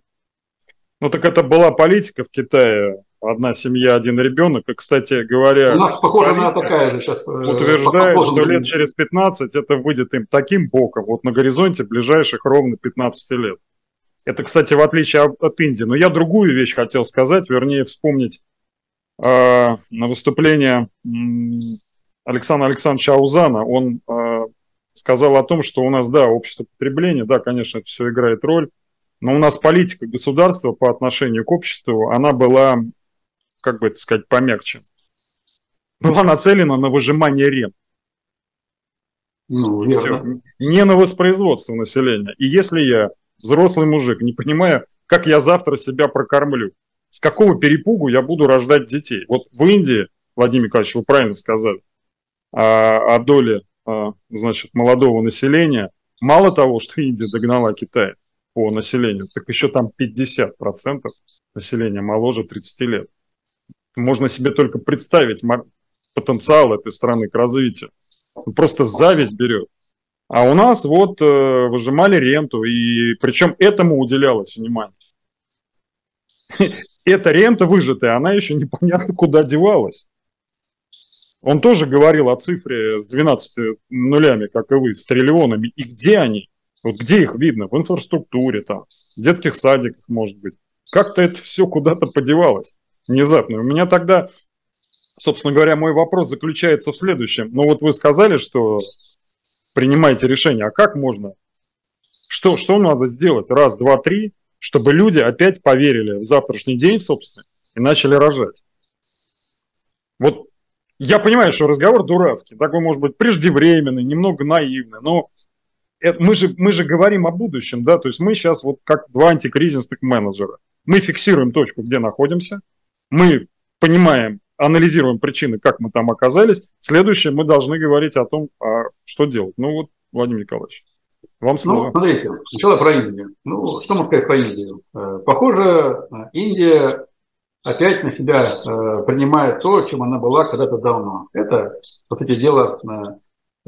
Ну так это была политика в Китае одна семья, один ребенок. И, кстати говоря, у нас похоже на такая же сейчас. Э, утверждает, что лет через 15 это выйдет им таким боком, вот на горизонте ближайших ровно 15 лет. Это, кстати, в отличие от Индии. Но я другую вещь хотел сказать, вернее, вспомнить э, на выступление Александра Александровича Аузана. Он э, сказал о том, что у нас, да, общество потребления, да, конечно, это все играет роль, но у нас политика государства по отношению к обществу, она была как бы это сказать, помягче, была нацелена на выжимание рент. Ну, Все. Не на воспроизводство населения. И если я, взрослый мужик, не понимаю, как я завтра себя прокормлю, с какого перепугу я буду рождать детей. Вот в Индии, Владимир Николаевич, вы правильно сказали, о, о доле а, значит, молодого населения, мало того, что Индия догнала Китай по населению, так еще там 50% населения моложе 30 лет. Можно себе только представить потенциал этой страны к развитию. Просто зависть берет. А у нас вот э, выжимали ренту, и причем этому уделялось внимание. Эта рента выжатая, она еще непонятно куда девалась. Он тоже говорил о цифре с 12 нулями, как и вы, с триллионами. И где они? Вот где их видно? В инфраструктуре там, в детских садиках, может быть. Как-то это все куда-то подевалось внезапно. У меня тогда, собственно говоря, мой вопрос заключается в следующем. Ну вот вы сказали, что принимаете решение, а как можно? Что, что надо сделать? Раз, два, три, чтобы люди опять поверили в завтрашний день, собственно, и начали рожать. Вот я понимаю, что разговор дурацкий, такой может быть преждевременный, немного наивный, но это, мы, же, мы же говорим о будущем, да, то есть мы сейчас вот как два антикризисных менеджера. Мы фиксируем точку, где находимся, мы понимаем, анализируем причины, как мы там оказались. Следующее, мы должны говорить о том, а что делать. Ну вот, Владимир Николаевич, вам ну, слово. Ну, смотрите, сначала про Индию. Ну, что можно сказать про Индию? Э, похоже, Индия опять на себя э, принимает то, чем она была когда-то давно. Это, по сути дела,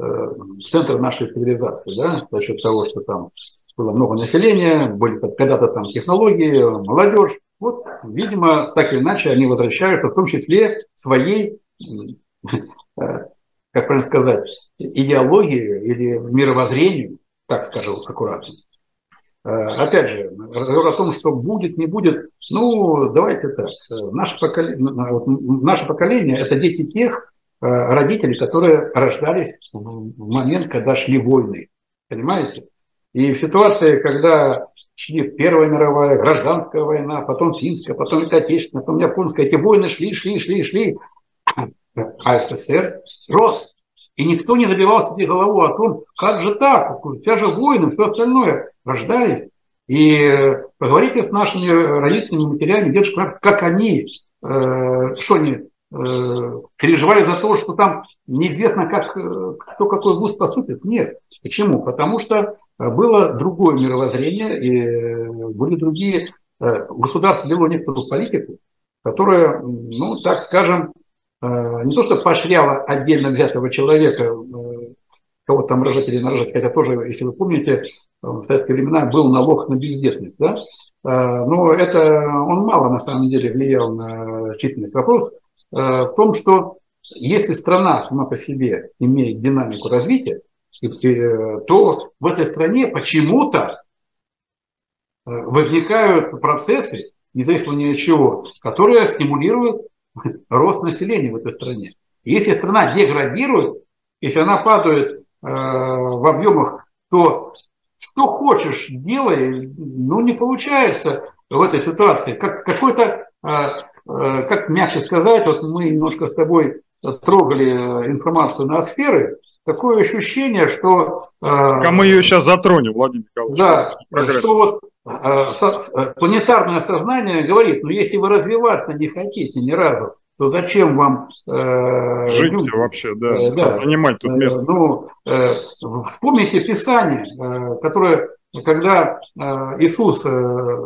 э, центр нашей цивилизации, да, за счет того, что там было много населения, были когда-то там технологии, молодежь. Вот, видимо, так или иначе они возвращаются, в том числе своей, э, как правильно сказать, идеологии или мировоззрению, так скажем аккуратно. Э, опять же, разговор о том, что будет, не будет, ну, давайте так. Наше поколение, наше поколение – это дети тех э, родителей, которые рождались в момент, когда шли войны. Понимаете? И в ситуации, когда шли Первая мировая, гражданская война, потом финская, потом Отечественная, потом японская. Эти войны шли, шли, шли, шли. А СССР рос. И никто не забивал себе голову о том, как же так, тебя же войны, все остальное рождались. И поговорите с нашими родителями, матерями, дедушками, как они, э, что они э, переживали за то, что там неизвестно, как, э, кто какой вуз поступит. Нет. Почему? Потому что было другое мировоззрение, и э, были другие... Э, государство вело некоторую политику, которая, ну, так скажем, не то что поощряла отдельно взятого человека, кого там рожать или нарожать, хотя тоже, если вы помните, в советские времена был налог на бездетность, да? но это он мало на самом деле влиял на численность. Вопрос в том, что если страна сама по себе имеет динамику развития, то в этой стране почему-то возникают процессы, независимо ни от чего, которые стимулируют рост населения в этой стране. Если страна деградирует, если она падает э, в объемах, то что хочешь делай, ну не получается в этой ситуации. Как какой-то, э, э, как мягче сказать, вот мы немножко с тобой трогали э, информацию на сферы, такое ощущение, что... Э, а мы ее сейчас затронем, Владимир Николаевич. Да, что вот э, планетарное сознание говорит, ну если вы развиваться не хотите ни разу, то зачем вам... Э, Жить люди, вообще, да, э, да, занимать тут место. ну, э, вспомните Писание, э, которое, когда э, Иисус э,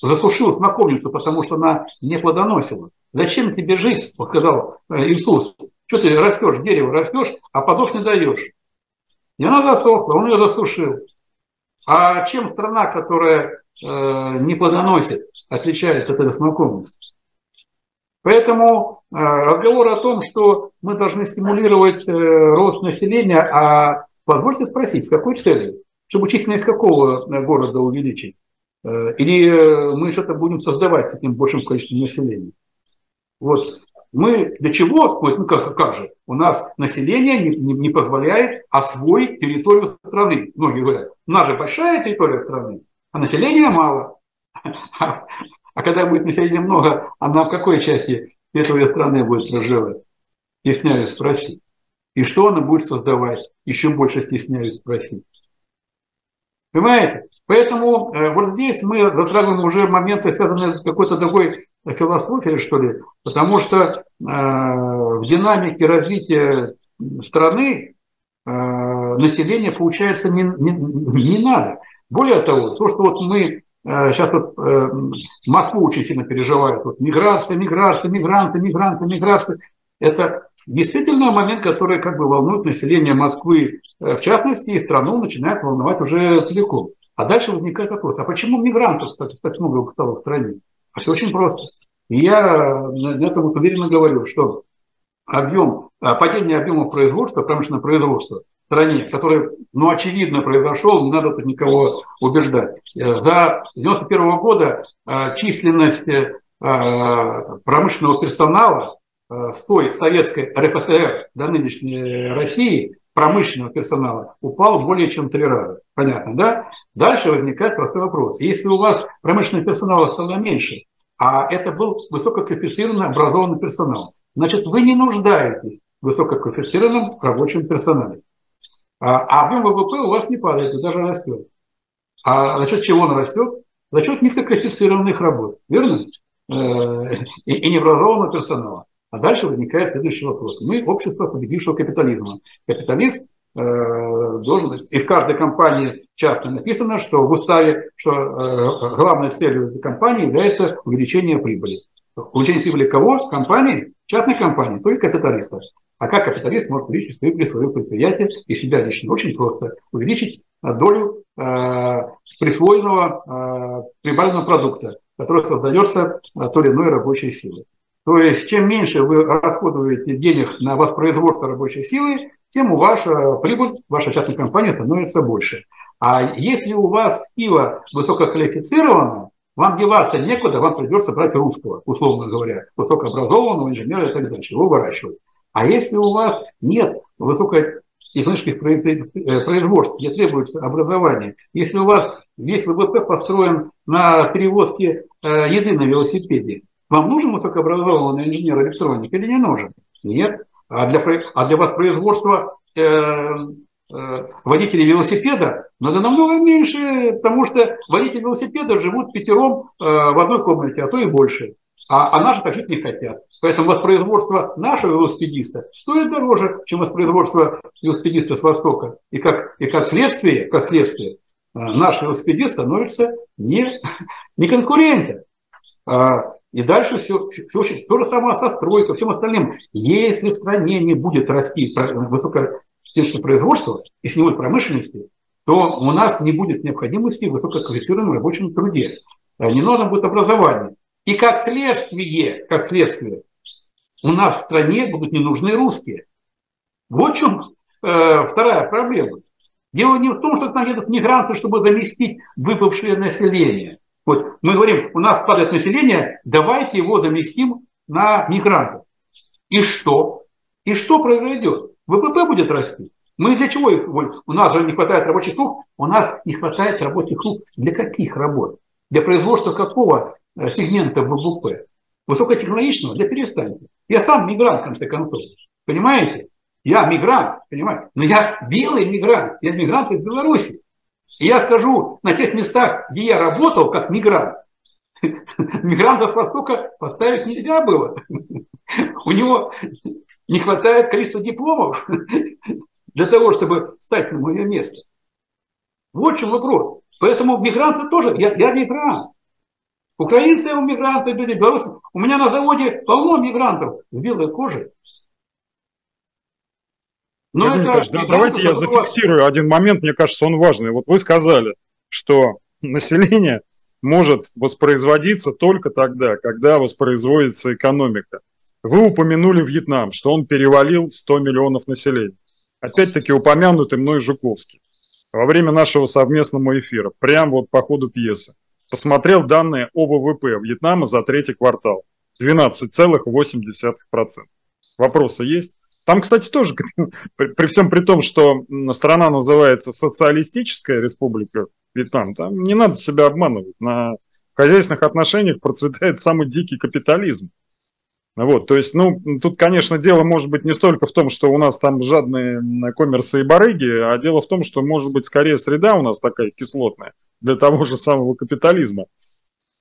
засушил смоковницу, потому что она не плодоносила. Зачем тебе жить, сказал э, Иисус, что ты растешь, дерево растешь, а плодов не даешь. И она засохла, он ее засушил. А чем страна, которая э, не плодоносит, отличается от этой знакомости? Поэтому э, разговор о том, что мы должны стимулировать э, рост населения, а позвольте спросить, с какой целью? Чтобы численность какого э, города увеличить? Э, или мы что-то будем создавать с таким большим количеством населения? Вот мы для чего, ну как, как же, у нас население не, не, не позволяет освоить территорию страны. Многие говорят, у нас же большая территория страны, а населения мало. А когда будет населения много, она в какой части территории страны будет проживать? Стесняюсь спросить. И что она будет создавать? Еще больше стесняюсь спросить. Понимаете? Поэтому э, вот здесь мы затрагиваем уже моменты, связанные с какой-то другой философией, что ли, потому что э, в динамике развития страны э, население, получается, не, не, не надо. Более того, то, что вот мы сейчас вот э, Москву очень сильно переживают, вот миграция, миграция, мигранты, мигранты, миграция, это действительно момент, который как бы волнует население Москвы в частности, и страну начинает волновать уже целиком. А дальше возникает вопрос, а почему мигрантов так, так много стало в стране? А все очень просто. Я на этом уверенно говорю, что объем, а, падение объемов производства, промышленного производства в стране, который, ну, очевидно произошел, не надо тут никого убеждать. Э, за 91 года численность э, промышленного персонала э, с той советской РФСР до нынешней России промышленного персонала упал более чем три раза. Понятно, да? Дальше возникает простой вопрос. Если у вас промышленного персонала стало меньше, а это был высококвалифицированный образованный персонал, значит, вы не нуждаетесь в высококвалифицированном рабочем персонале. А, а объем ВВП у вас не падает, и даже растет. А за счет чего он растет? За счет низкоквалифицированных работ, верно? Э, и, и необразованного персонала. А дальше возникает следующий вопрос. Мы общество победившего капитализма. Капиталист э, должен... И в каждой компании часто написано, что в уставе, что э, главной целью этой компании является увеличение прибыли. Увеличение прибыли кого? Компании? Частной компании, то есть капиталистов. А как капиталист может увеличить прибыль своего предприятия и себя лично? Очень просто. Увеличить долю э, присвоенного э, прибавленного продукта, который создается э, той или иной рабочей силой. То есть, чем меньше вы расходуете денег на воспроизводство рабочей силы, тем у ваша прибыль, ваша частная компания становится больше. А если у вас сила высококвалифицированная, вам деваться некуда, вам придется брать русского, условно говоря, высокообразованного инженера и так дальше, его выращивать. А если у вас нет высокотехнических производств, где требуется образование, если у вас весь ВВП построен на перевозке э, еды на велосипеде, вам нужен высокообразованный инженер электроники или не нужен? Нет. А для, а для воспроизводства э, э, водителей велосипеда надо намного меньше, потому что водители велосипеда живут пятером э, в одной комнате, а то и больше. А, а наши так жить не хотят. Поэтому воспроизводство нашего велосипедиста стоит дороже, чем воспроизводство велосипедиста с Востока. И как, и как следствие, как следствие, э, наш велосипедист становится не, не конкурентен. И дальше все, все, все то же самое со стройкой, всем остальным. Если в стране не будет расти высокотехническое производство, если не будет промышленности, то у нас не будет необходимости в высококвалифицированном рабочем труде. Не нужно будет образование. И как следствие, как следствие, у нас в стране будут не нужны русские. Вот в чем э, вторая проблема. Дело не в том, что к нам едут мигранты, чтобы заместить выпавшее население. Вот мы говорим, у нас падает население, давайте его заместим на мигрантов. И что? И что произойдет? ВПП будет расти. Мы для чего их У нас же не хватает рабочих рук. У нас не хватает рабочих рук. Для каких работ? Для производства какого э, сегмента ВВП? Высокотехнологичного? Для перестаньте. Я сам мигрант, в конце концов. Понимаете? Я мигрант, понимаете? Но я белый мигрант. Я мигрант из Беларуси. И я скажу, на тех местах, где я работал как мигрант, мигрантов Востока поставить нельзя было. У него не хватает количества дипломов для того, чтобы стать на мое место. Вот в чем вопрос. Поэтому мигранты тоже, я, я мигрант. Украинцы мигранты, белорусы. У меня на заводе полно мигрантов с белой кожей. Ну, это, Ильич, да, давайте я зафиксирую один момент, мне кажется, он важный. Вот вы сказали, что население может воспроизводиться только тогда, когда воспроизводится экономика. Вы упомянули Вьетнам, что он перевалил 100 миллионов населения. Опять-таки упомянутый мной Жуковский во время нашего совместного эфира, прямо вот по ходу пьесы, посмотрел данные о ВВП Вьетнама за третий квартал. 12,8%. Вопросы есть? Там, кстати, тоже, при, всем при том, что страна называется Социалистическая Республика Вьетнам, там не надо себя обманывать. На хозяйственных отношениях процветает самый дикий капитализм. Вот, то есть, ну, тут, конечно, дело может быть не столько в том, что у нас там жадные коммерсы и барыги, а дело в том, что, может быть, скорее среда у нас такая кислотная для того же самого капитализма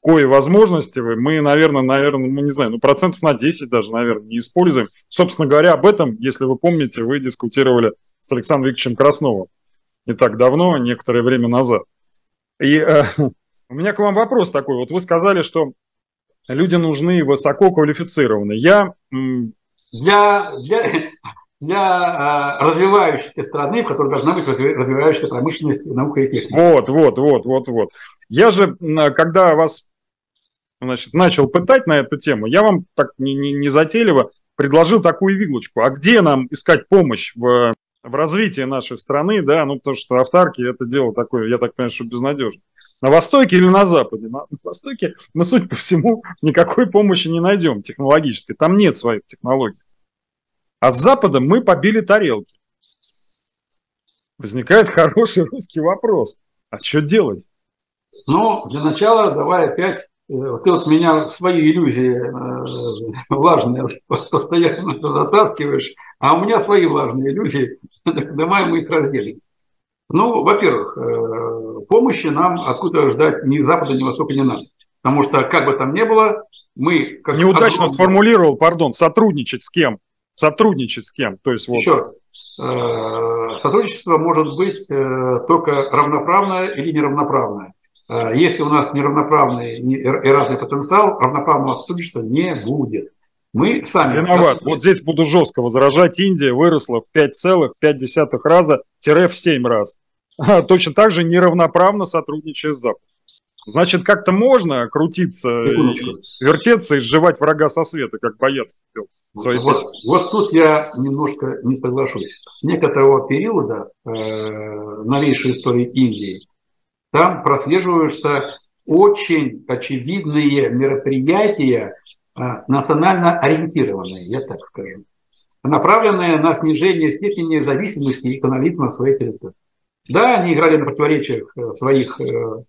кое возможности мы, наверное, наверное, ну, не знаю, ну, процентов на 10 даже, наверное, не используем. Собственно говоря, об этом, если вы помните, вы дискутировали с Александром Викторовичем Красновым не так давно, некоторое время назад. И э, у меня к вам вопрос такой. Вот вы сказали, что люди нужны высоко квалифицированные. Я... Для, для, для э, развивающейся страны, в которой должна быть развивающаяся промышленность, наука и техника. Вот, вот, вот, вот, вот. Я же, когда вас значит, начал пытать на эту тему, я вам так не, не, не затейливо предложил такую вилочку. А где нам искать помощь в, в развитии нашей страны, да, ну, потому что автарки это дело такое, я так понимаю, что безнадежно. На Востоке или на Западе? На, на Востоке мы, судя по всему, никакой помощи не найдем технологической. Там нет своих технологий. А с Западом мы побили тарелки. Возникает хороший русский вопрос. А что делать? Ну, для начала давай опять ты вот меня в свои иллюзии э, влажные постоянно затаскиваешь, а у меня свои влажные иллюзии, давай мы их разделим. Ну, во-первых, э, помощи нам откуда ждать ни Запада, ни Востока не надо. Потому что, как бы там ни было, мы... Как Неудачно огромный... сформулировал, пардон, сотрудничать с кем? Сотрудничать с кем? То есть вот... Еще раз. Сотрудничество может быть только равноправное или неравноправное. Э, если у нас неравноправный и разный потенциал, равноправного сотрудничества не будет. Мы сами... Виноват. Вот здесь буду жестко возражать. Индия выросла в 5,5 раза, тире в 7 раз. Точно так же неравноправно сотрудничая с Западом. Значит, как-то можно крутиться, вертеться и сживать врага со света, как боец. Вот, вот тут я немножко не соглашусь. С некоторого периода э, новейшей истории Индии там прослеживаются очень очевидные мероприятия, а, национально ориентированные, я так скажу, направленные на снижение степени зависимости и канализма своей территории. Да, они играли на противоречиях э, своих э,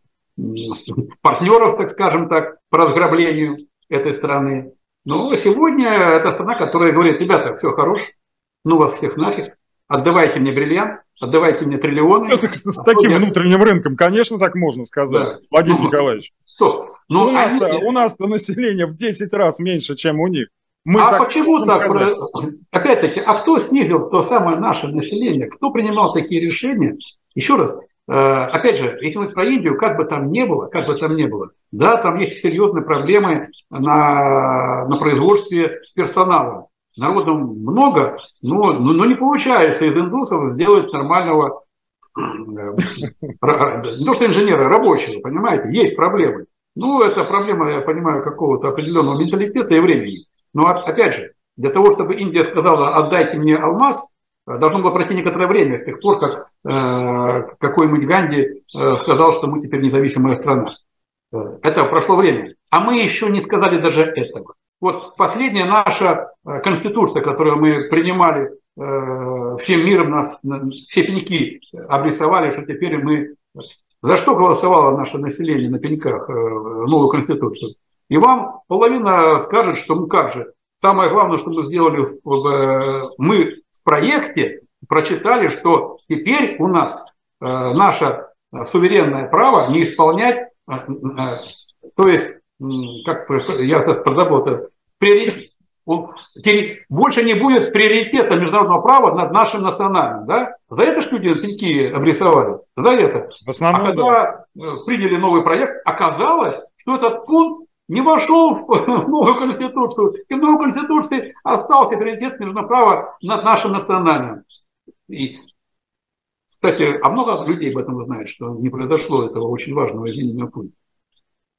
партнеров, так скажем так, по разграблению этой страны. Но сегодня это страна, которая говорит, ребята, все хорош, ну вас всех нафиг, отдавайте мне бриллиант, отдавайте мне триллионы. Это с, а таким я... внутренним рынком, конечно, так можно сказать, да. Владимир ну, Николаевич. Что? Ну, у, нас-то, они... у нас-то население в 10 раз меньше, чем у них. Мы а почему так? Сказать. Опять-таки, а кто снизил то самое наше население? Кто принимал такие решения? Еще раз, опять же, если мы про Индию, как бы там ни было, как бы там ни было, да, там есть серьезные проблемы на, на производстве с персоналом. Народу много, но, но, но не получается из индусов сделать нормального, не то что инженера, рабочего, понимаете, есть проблемы. Ну, это проблема, я понимаю, какого-то определенного менталитета и времени. Но опять же, для того, чтобы Индия сказала, отдайте мне алмаз, должно было пройти некоторое время с тех пор, как э, какой-нибудь Ганди э, сказал, что мы теперь независимая страна. Э, это прошло время. А мы еще не сказали даже этого. Вот последняя наша э, конституция, которую мы принимали э, всем миром, нас, все пеньки обрисовали, что теперь мы... За что голосовало наше население на пеньках новую конституцию? И вам половина скажет, что ну как же, самое главное, что мы сделали, мы в проекте прочитали, что теперь у нас наше суверенное право не исполнять то есть, как я сейчас подзабыл это, приоритет, больше не будет приоритета международного права над нашим национальным. Да? За это же люди пеньки обрисовали. За это. В основном, а когда да. приняли новый проект, оказалось, что этот пункт не вошел в новую конституцию. И в новой конституции остался приоритет международного права над нашим национальным. И кстати, а много людей об этом знает, что не произошло этого очень важного изменения пункта.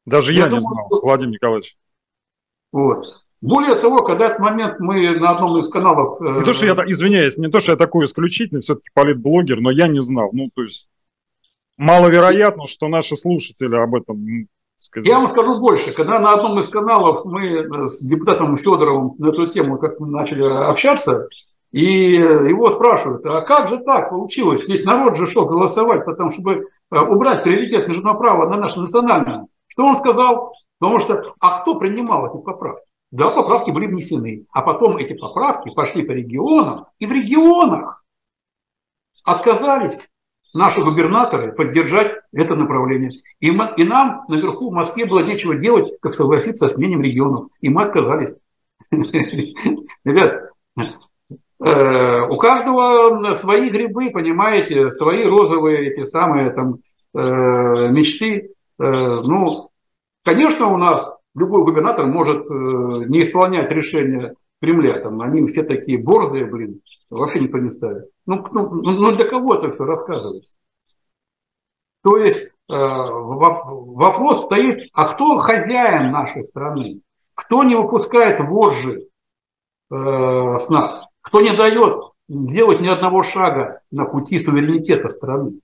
Даже я, я не думаю, знал, что... Владимир Николаевич. Вот. Более того, когда этот момент мы на одном из каналов... Не то, что я, э, извиняюсь, не то, что я такой исключительный, все-таки политблогер, но я не знал. Ну, то есть, маловероятно, что наши слушатели об этом сказать. Я вам скажу больше. Когда на одном из каналов мы э, с депутатом Федоровым на эту тему как мы начали общаться, и его спрашивают, а как же так получилось? Ведь народ же шел голосовать, потому чтобы э, убрать приоритет международного права на наше национальное. Что он сказал? Потому что, а кто принимал эти поправки? Да, поправки были внесены. А потом эти поправки пошли по регионам. И в регионах отказались наши губернаторы поддержать это направление. И, мы, и нам наверху в Москве было нечего делать, как согласиться с мнением регионов. И мы отказались. Ребят, Э, у каждого свои грибы, понимаете, свои розовые эти самые там э, мечты. Э, ну, конечно, у нас любой губернатор может не исполнять решения Кремля. Там, они все такие борзые, блин, вообще никто не ставит. Ну, ну, ну, для кого это все рассказывается? То есть вопрос стоит, а кто хозяин нашей страны? Кто не выпускает вожжи с нас? кто не дает делать ни одного шага на пути суверенитета страны.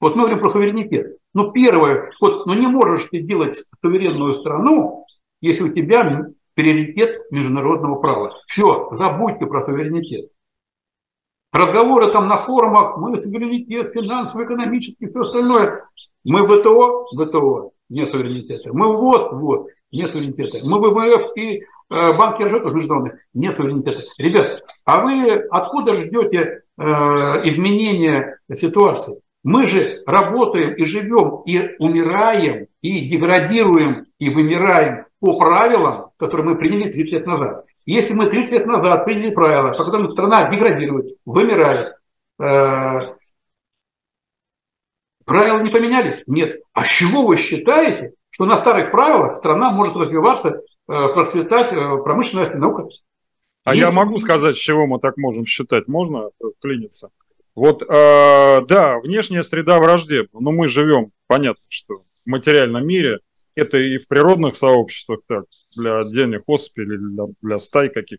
Вот мы говорим про суверенитет. Ну, первое, вот, ну не можешь ты делать суверенную страну, если у тебя приоритет международного права. Все, забудьте про суверенитет. Разговоры там на форумах, мы суверенитет, финансово, экономический, все остальное. Мы в ВТО, ВТО, нет суверенитета. Мы ВОЗ, ВОЗ, нет суверенитета. Мы в ВМФ и Э, банки расчетов международных, нет суверенитета. Ребят, а вы откуда ждете э, изменения ситуации? Мы же работаем и живем, и умираем, и деградируем, и вымираем по правилам, которые мы приняли 30 лет назад. Если мы 30 лет назад приняли правила, по которым страна деградирует, вымирает, э, правила не поменялись? Нет. А с чего вы считаете, что на старых правилах страна может развиваться Э, процветать э, промышленность наука. А Есть... я могу сказать, с чего мы так можем считать? Можно клиниться? Вот, э, да, внешняя среда враждебна, но мы живем, понятно, что в материальном мире, это и в природных сообществах так, для отдельных особей или для, для стай каких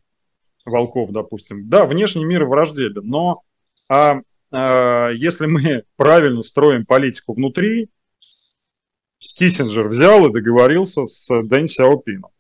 волков, допустим. Да, внешний мир враждебен, но а, а, если мы правильно строим политику внутри, Киссинджер взял и договорился с Дэн Сяопином.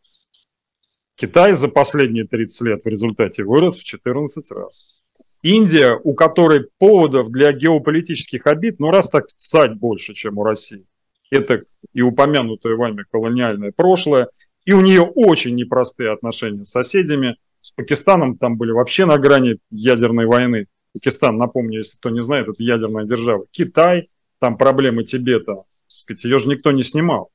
Китай за последние 30 лет в результате вырос в 14 раз. Индия, у которой поводов для геополитических обид, ну раз так цать больше, чем у России. Это и упомянутое вами колониальное прошлое, и у нее очень непростые отношения с соседями. С Пакистаном там были вообще на грани ядерной войны. Пакистан, напомню, если кто не знает, это ядерная держава. Китай, там проблемы Тибета, сказать, ее же никто не снимал.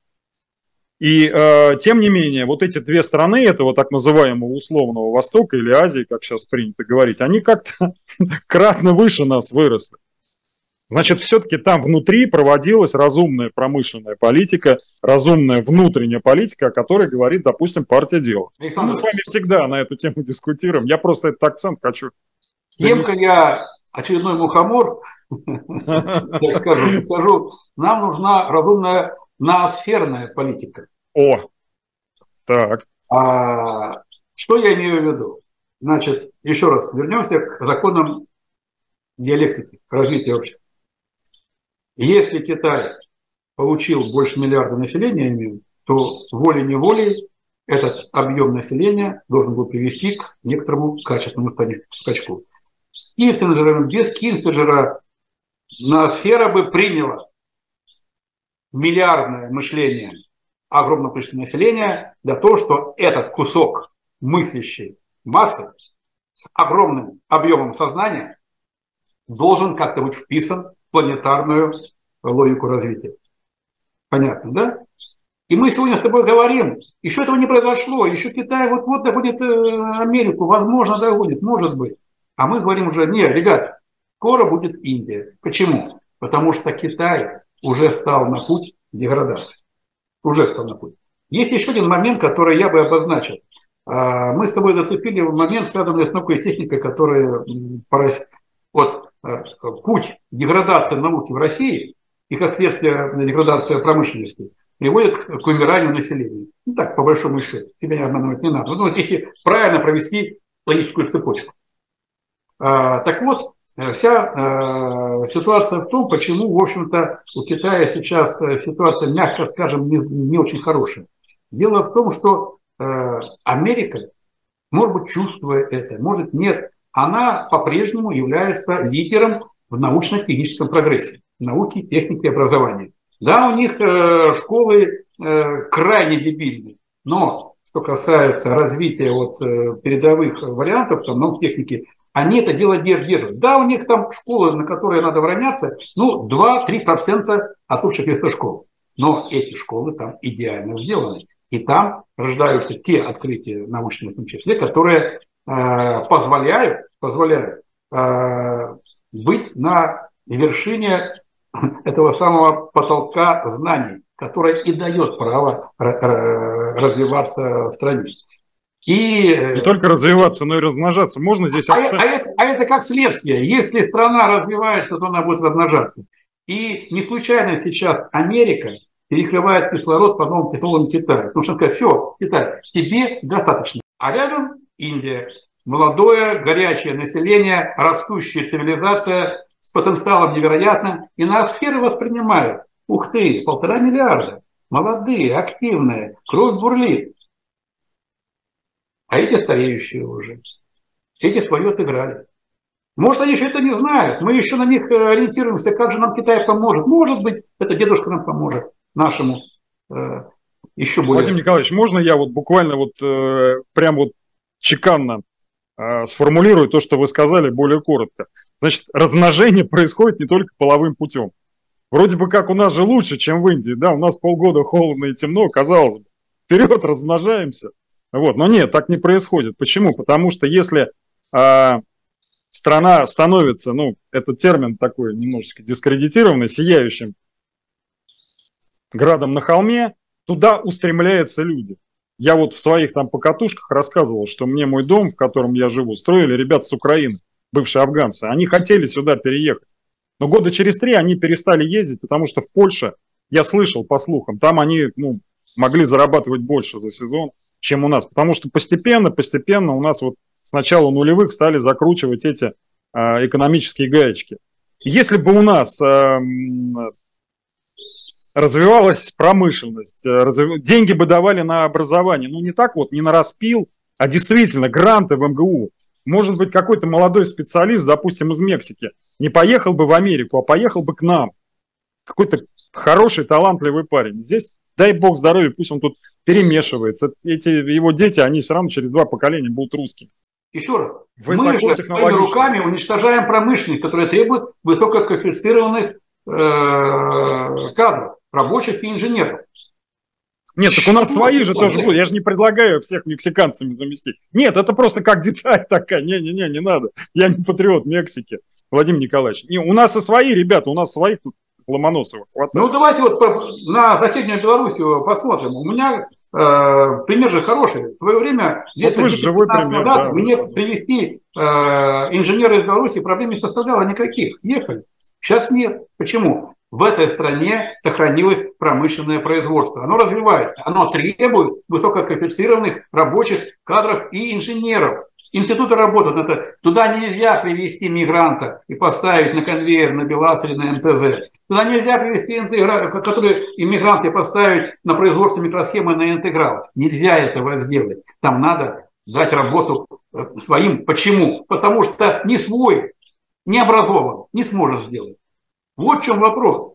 И э, тем не менее, вот эти две страны, этого так называемого условного Востока или Азии, как сейчас принято говорить, они как-то кратно выше нас выросли. Значит, все-таки там внутри проводилась разумная промышленная политика, разумная внутренняя политика, о которой говорит, допустим, партия дела. Александр, Мы с вами всегда на эту тему дискутируем. Я просто этот акцент хочу. Съемка я очередной мухомор, скажу, скажу, нам нужна разумная ноосферная политика. О, так. А, что я имею в виду? Значит, еще раз, вернемся к законам диалектики, развития общества. Если Китай получил больше миллиарда населения, то волей-неволей этот объем населения должен был привести к некоторому качественному скачку. С Киссинджером, без Киссинджера ноосфера бы приняла миллиардное мышление огромного количества населения для того, что этот кусок мыслящей массы с огромным объемом сознания должен как-то быть вписан планетарную логику развития. Понятно, да? И мы сегодня с тобой говорим, еще этого не произошло, еще Китай вот-вот догонит э, Америку, возможно, догонит, может быть. А мы говорим уже, не, ребят, скоро будет Индия. Почему? Потому что Китай уже стал на путь деградации. Уже путь. Есть еще один момент, который я бы обозначил. А, мы с тобой зацепили момент, связанный с наукой и техникой, который вот Э, путь деградации науки в России и, как следствие, деградация промышленности приводит к умиранию населения. Ну так, по большому счету. Тебя обманывать не надо. Ну, вот если правильно провести логическую цепочку. А, так вот, вся а, ситуация в том, почему, в общем-то, у Китая сейчас ситуация, мягко скажем, не, не очень хорошая. Дело в том, что Америка, может быть, чувствуя это, может, нет, она по-прежнему является лидером в научно-техническом прогрессе, науке, технике, образовании. Да, у них э, школы э, крайне дебильные, но что касается развития вот, э, передовых вариантов там, наук техники, они это дело держат. Да, у них там школы, на которые надо враняться, ну, 2-3% от общего количества школ. Но эти школы там идеально сделаны. И там рождаются те открытия научные в том числе, которые Э, позволяют, позволяют э, быть на вершине этого самого потолка знаний, который и дает право развиваться в стране. И... Не только развиваться, но и размножаться. Можно здесь... А, а, это, а это как следствие. Если страна развивается, то она будет размножаться. И не случайно сейчас Америка перекрывает кислород по новым технологиям Китая. Потому что сказать, все, Китай, тебе достаточно. А рядом Индия. Молодое, горячее население, растущая цивилизация с потенциалом невероятным. И нас сферы воспринимают. Ух ты, полтора миллиарда. Молодые, активные, кровь бурлит. А эти стареющие уже. Эти свое отыграли. Может, они еще это не знают. Мы еще на них э, ориентируемся, как же нам Китай поможет. Может быть, это дедушка нам поможет, нашему э, еще более. Владимир Николаевич, можно я вот буквально вот э, прям вот чеканно э, сформулирую то, что вы сказали, более коротко. Значит, размножение происходит не только половым путем. Вроде бы как у нас же лучше, чем в Индии, да, у нас полгода холодно и темно, казалось бы. Вперед, размножаемся. Вот, но нет, так не происходит. Почему? Потому что если э, страна становится, ну, этот термин такой немножечко дискредитированный, сияющим градом на холме, туда устремляются люди. Я вот в своих там покатушках рассказывал, что мне мой дом, в котором я живу, строили ребята с Украины, бывшие афганцы. Они хотели сюда переехать. Но года через три они перестали ездить, потому что в Польше, я слышал по слухам, там они ну, могли зарабатывать больше за сезон, чем у нас. Потому что постепенно, постепенно у нас вот с начала нулевых стали закручивать эти э, экономические гаечки. Если бы у нас э, развивалась промышленность, э, разв... деньги бы давали на образование. Ну, не так вот, не на распил, а действительно гранты в МГУ. Может быть, какой-то молодой специалист, допустим, из Мексики, не поехал бы в Америку, а поехал бы к нам. Какой-то хороший, талантливый парень. Здесь, дай бог здоровья, пусть он тут перемешивается. Эти его дети, они все равно через два поколения будут русскими. Еще раз, мы же своими руками уничтожаем промышленность, которая требует высококвалифицированных э, кадров рабочих и инженеров. Нет, так у нас свои же тоже будут. Я же не предлагаю всех мексиканцами заместить. Нет, это просто как деталь такая. Не-не-не, не надо. Я не патриот Мексики. Владимир Николаевич. Не, у нас и свои ребята, у нас своих тут Ломоносова хватает. Ну, давайте вот на соседнюю Белоруссию посмотрим. У меня э, пример же хороший. В свое время, вот вы живой пример, назад, да. мне привезти э, инженера из Беларуси проблем не составляло никаких. Ехали. Сейчас нет. Почему? В этой стране сохранилось промышленное производство. Оно развивается. Оно требует высококвалифицированных рабочих кадров и инженеров. Институты работают. Это, туда нельзя привести мигранта и поставить на конвейер на БелАЗ или на МТЗ. Туда нельзя привести интеграл, которые иммигранты поставить на производство микросхемы на интеграл. Нельзя этого сделать. Там надо дать работу э, своим. Почему? Потому что не свой, не образован, не сможет сделать. Вот в чем вопрос.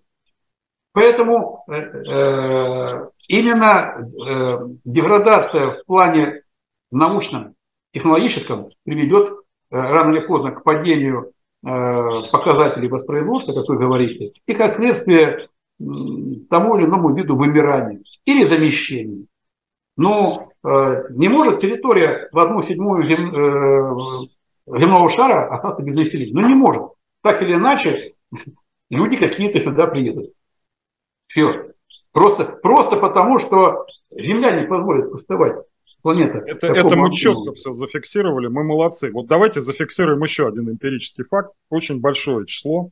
Поэтому э, э, именно э, деградация в плане научном, технологическом приведет э, рано или поздно к падению показателей воспроизводства, как вы говорите, и как следствие тому или иному виду вымирания или замещения. Но э, не может территория в одну седьмую зем, э, земного шара остаться без населения. Ну не может. Так или иначе, люди какие-то сюда приедут. Все. Просто, просто потому, что Земля не позволит пустовать планета. Это, это мы четко все зафиксировали, мы молодцы. Вот давайте зафиксируем еще один эмпирический факт. Очень большое число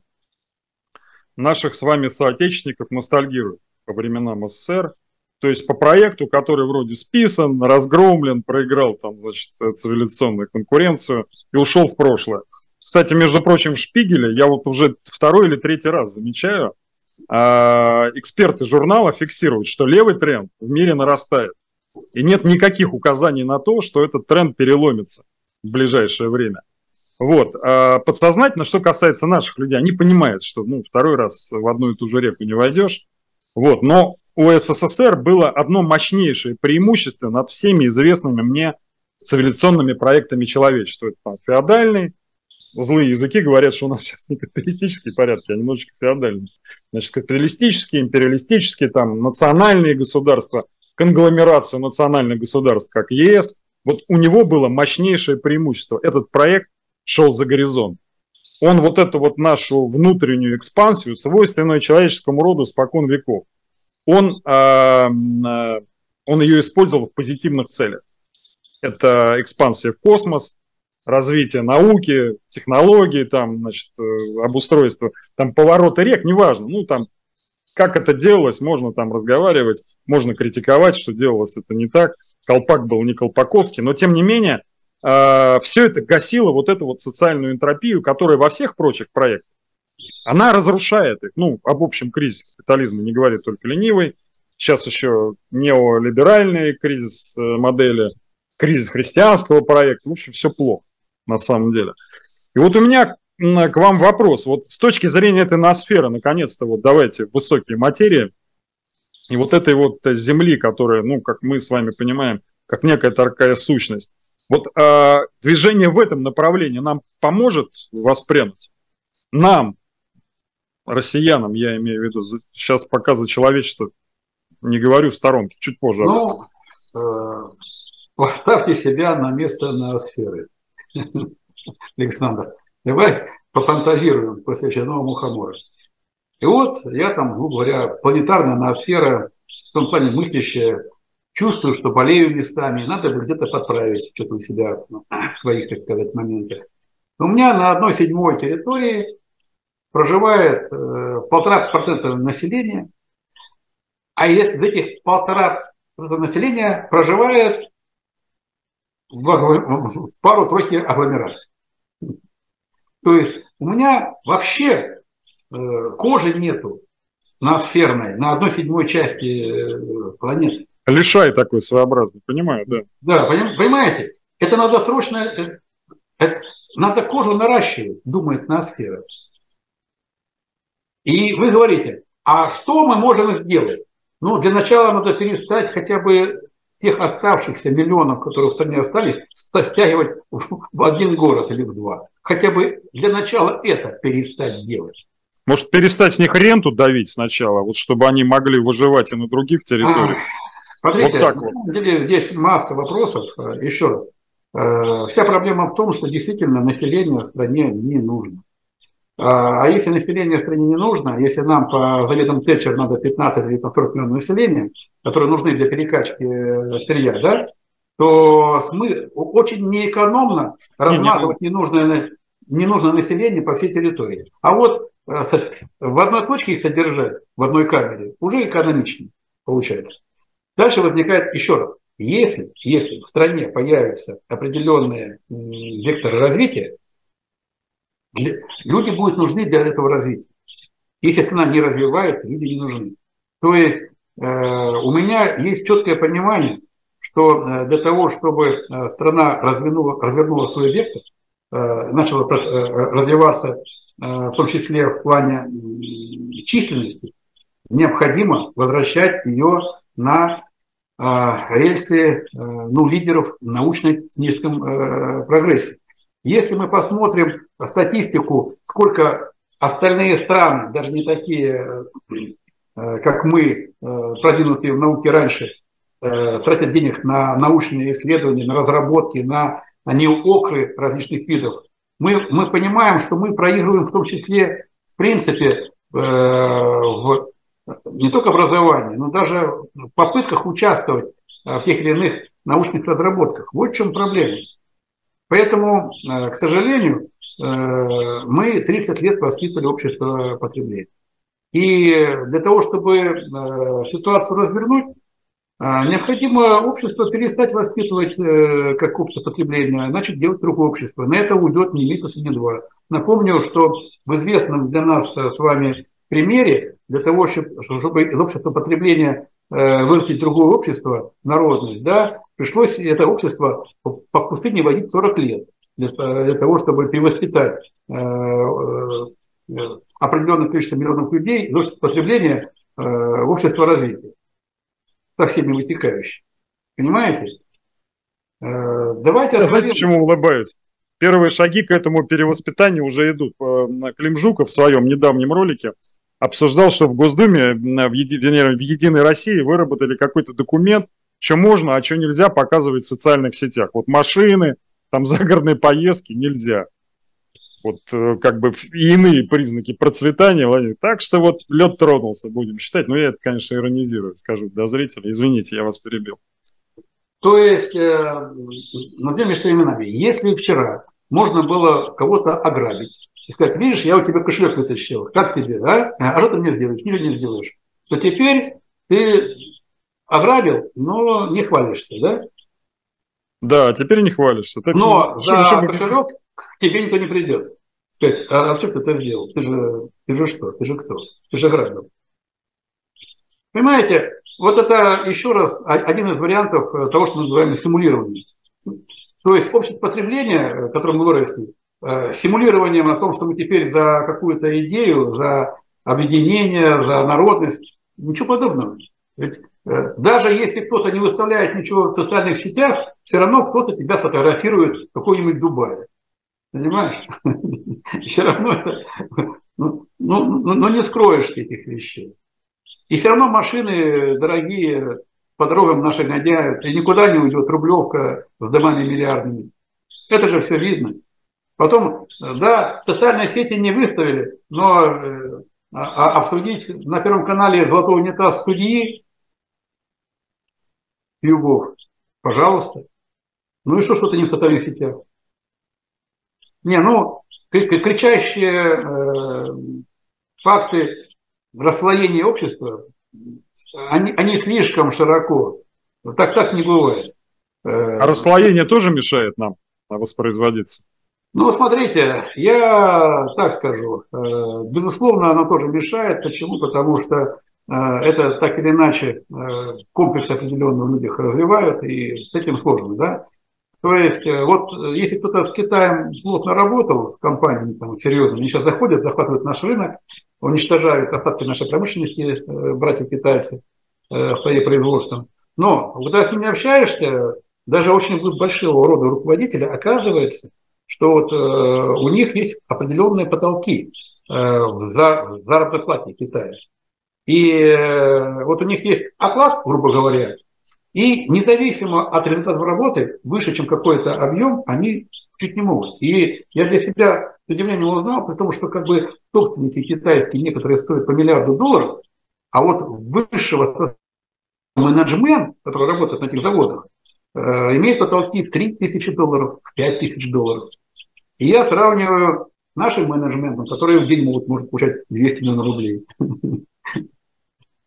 наших с вами соотечественников ностальгируют по временам СССР. То есть по проекту, который вроде списан, разгромлен, проиграл там, значит, цивилизационную конкуренцию и ушел в прошлое. Кстати, между прочим, в Шпигеле я вот уже второй или третий раз замечаю, а, эксперты журнала фиксируют, что левый тренд в мире нарастает. И нет никаких указаний на то, что этот тренд переломится в ближайшее время. Вот. А подсознательно, что касается наших людей, они понимают, что ну, второй раз в одну и ту же реку не войдешь. Вот. Но у СССР было одно мощнейшее преимущество над всеми известными мне цивилизационными проектами человечества. Это там, феодальный, злые языки говорят, что у нас сейчас не капиталистические порядки, а немножечко феодальные. Значит, капиталистические, империалистические, там, национальные государства – конгломерацию национальных государств, как ЕС, вот у него было мощнейшее преимущество. Этот проект шел за горизонт. Он вот эту вот нашу внутреннюю экспансию, свойственную человеческому роду спокон веков, он, э, он ее использовал в позитивных целях. Это экспансия в космос, развитие науки, технологий, там, значит, э, обустройство, там повороты рек, неважно, ну, там как это делалось, можно там разговаривать, можно критиковать, что делалось это не так. Колпак был не колпаковский, но тем не менее э, все это гасило вот эту вот социальную энтропию, которая во всех прочих проектах, она разрушает их. Ну, об общем кризисе капитализма не говорит только ленивый. Сейчас еще неолиберальный кризис э, модели, кризис христианского проекта. В общем, все плохо на самом деле. И вот у меня к вам вопрос. Вот с точки зрения этой ноосферы, наконец-то, вот давайте высокие материи, и вот этой вот Земли, которая, ну, как мы с вами понимаем, как некая такая сущность. Вот э, движение в этом направлении нам поможет воспринять? Нам, россиянам, я имею в виду, за, сейчас пока за человечество не говорю в сторонке, чуть позже. Ну, э, поставьте себя на место ноосферы, Александр. Давай пофантазируем после очередного мухомора. И вот я там, грубо говоря, планетарная ноосфера, в том плане мыслящая, чувствую, что болею местами, надо бы где-то подправить что-то у себя ну, в своих, так сказать, моментах. У меня на одной седьмой территории проживает э, полтора процента населения, а из этих полтора процента населения проживает в, в, пару-тройки агломераций. То есть у меня вообще э, кожи нету на сферной, на одной седьмой части э, планеты. Лишай такой своеобразный, понимаю, да. Да, понимаете? Это надо срочно, э, это, надо кожу наращивать, думает ноосфера. И вы говорите, а что мы можем сделать? Ну, для начала надо перестать хотя бы тех оставшихся миллионов, которые в стране остались, стягивать в один город или в два. Хотя бы для начала это перестать делать. Может, перестать с них ренту давить сначала, вот чтобы они могли выживать и на других территориях? А, смотрите, вот так вот. на самом деле здесь масса вопросов. Еще раз. Э, вся проблема в том, что действительно население в стране не нужно. А, а если население в стране не нужно, если нам по заветам Тэтчер надо 15 или 40 миллионов населения, которые нужны для перекачки э, сырья, да, то смы... очень неэкономно размазывать ненужное, ненужное население по всей территории. А вот э, в одной точке их содержать, в одной камере, уже экономичнее получается. Дальше возникает еще раз. Если, если в стране появятся определенные векторы развития, люди будут нужны для этого развития. Если страна не развивается, люди не нужны. То есть э, у меня есть четкое понимание, что э, для того, чтобы э, страна развернула, развернула свой вектор, э, начала развиваться, в том числе в плане численности, необходимо возвращать ее на рельсы ну, лидеров в научно-техническом прогрессе. Если мы посмотрим статистику, сколько остальные страны, даже не такие, как мы, продвинутые в науке раньше, тратят денег на научные исследования, на разработки, на, неокры различных видов, мы, мы понимаем, что мы проигрываем в том числе, в принципе, э, в не только образовании, но даже в попытках участвовать э, в тех или иных научных разработках. Вот в чем проблема. Поэтому, к сожалению, мы 30 лет воспитывали общество потребления. И для того, чтобы ситуацию развернуть, необходимо общество перестать воспитывать э, как общество потребления, а начать делать другое общество. На это уйдет не месяц и не два. Напомню, что в известном для нас э, с вами примере, для того, чтобы, из общества потребления э, вырастить другое общество, народность, да, пришлось это общество по пустыне водить 40 лет для того, чтобы перевоспитать определенное количество миллионов людей из общества потребления в общество развития со всеми вытекающими. Понимаете? Э, давайте Я знаете, почему улыбаюсь? Первые шаги к этому перевоспитанию уже идут. Э, Климжуков в своем недавнем ролике обсуждал, что в Госдуме, в, еди, в Единой России выработали какой-то документ, что можно, а что нельзя показывать в социальных сетях. Вот машины, там загородные поездки нельзя вот э, как бы иные признаки процветания, Владимир. Так что вот лед тронулся, будем считать. Но я это, конечно, иронизирую, скажу для зрителей. Извините, я вас перебил. То есть, э, например, между именами, если вчера можно было кого-то ограбить и сказать, видишь, я у тебя кошелек вытащил, как тебе, а? А что ты мне сделаешь или не сделаешь? То теперь ты ограбил, но не хвалишься, да? Да, теперь не хвалишься. Так, но за кошелек к тебе никто не придет. Сказать, а, а что ты это сделал? Ты же, ты же что? Ты же кто? Ты же граждан. Понимаете, вот это еще раз один из вариантов э, того, что мы называем симулированием. То есть общество потребления, э, которое мы выросли, э, симулированием о том, что мы теперь за какую-то идею, за объединение, за народность, ничего подобного. Ведь даже если кто-то не выставляет ничего в социальных сетях, все равно кто-то тебя сфотографирует в какой-нибудь Дубае. Понимаешь? Все равно это, ну, ну, ну, ну не скроешь этих вещей. И все равно машины дорогие по дорогам наши гоняют, и никуда не уйдет рублевка с домами миллиардными. Это же все видно. Потом, да, социальные сети не выставили, но э, а, а обсудить на Первом канале «Золотой унитаз» судьи Югов, пожалуйста. Ну и что, что-то не в социальных сетях? Не, ну, кричащие э, факты расслоения общества, они, они слишком широко. Так так не бывает. Э, а расслоение тоже мешает нам воспроизводиться? Ну, смотрите, я так скажу. Э, безусловно, оно тоже мешает. Почему? Потому что это так или иначе комплекс определенно в людях развивают, и с этим сложно, да? То есть, э, вот э, если кто-то с Китаем плотно работал, с компаниями там, серьезно, они сейчас заходят, захватывают наш рынок, уничтожают остатки нашей промышленности, э, братья-китайцы, своим производством. Но когда с ними общаешься, даже очень большого рода руководители, оказывается, что вот у них есть определенные потолки в заработной плате Китая. И вот у них есть оклад, грубо говоря, и независимо от результатов работы, выше, чем какой-то объем, они чуть не могут. И я для себя с удивлением узнал, потому что как бы собственники китайские некоторые стоят по миллиарду долларов, а вот высшего менеджмент, который работает на этих заводах, э, имеет потолки в 3 тысячи долларов, в 5 тысяч долларов. И я сравниваю нашим менеджментом, который в день может, может получать 200 миллионов рублей.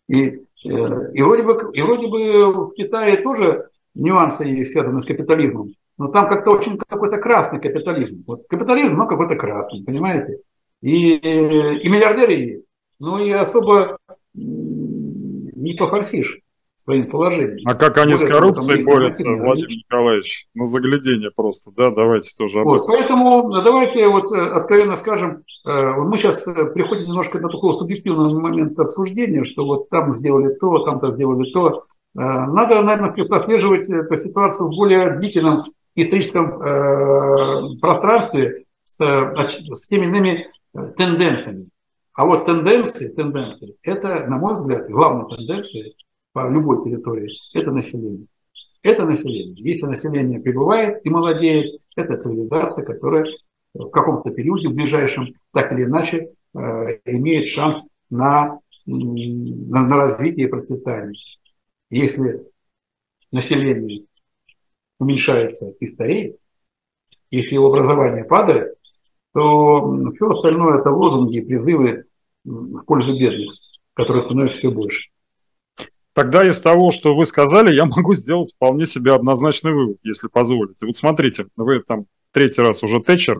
И, и, вроде бы, и вроде бы в Китае тоже нюансы есть, связанные с капитализмом. Но там как-то очень какой-то красный капитализм. Вот капитализм, но какой-то красный, понимаете? И, и миллиардеры есть. Ну и особо не пофорсишь своим положением. А как они Более с коррупцией борются, Владимир Николаевич? На заглядение просто, да? Давайте тоже об вот, Поэтому давайте вот э, откровенно скажем, э, мы сейчас э, приходим немножко на такого субъективного момента обсуждения, что вот там сделали то, там-то сделали то. Надо, наверное, прослеживать эту ситуацию в более длительном историческом пространстве с, с теми иными тенденциями. А вот тенденции, тенденции, это, на мой взгляд, главная тенденция по любой территории, это население. Это население. Если население прибывает и молодеет, это цивилизация, которая в каком-то периоде, в ближайшем, так или иначе, э, имеет шанс на, на, на развитие и процветание. Если население уменьшается и стареет, если его образование падает, то все остальное это лозунги призывы в пользу бедных, которые становятся все больше. Тогда из того, что вы сказали, я могу сделать вполне себе однозначный вывод, если позволите. Вот смотрите, вы там третий раз уже Тэтчер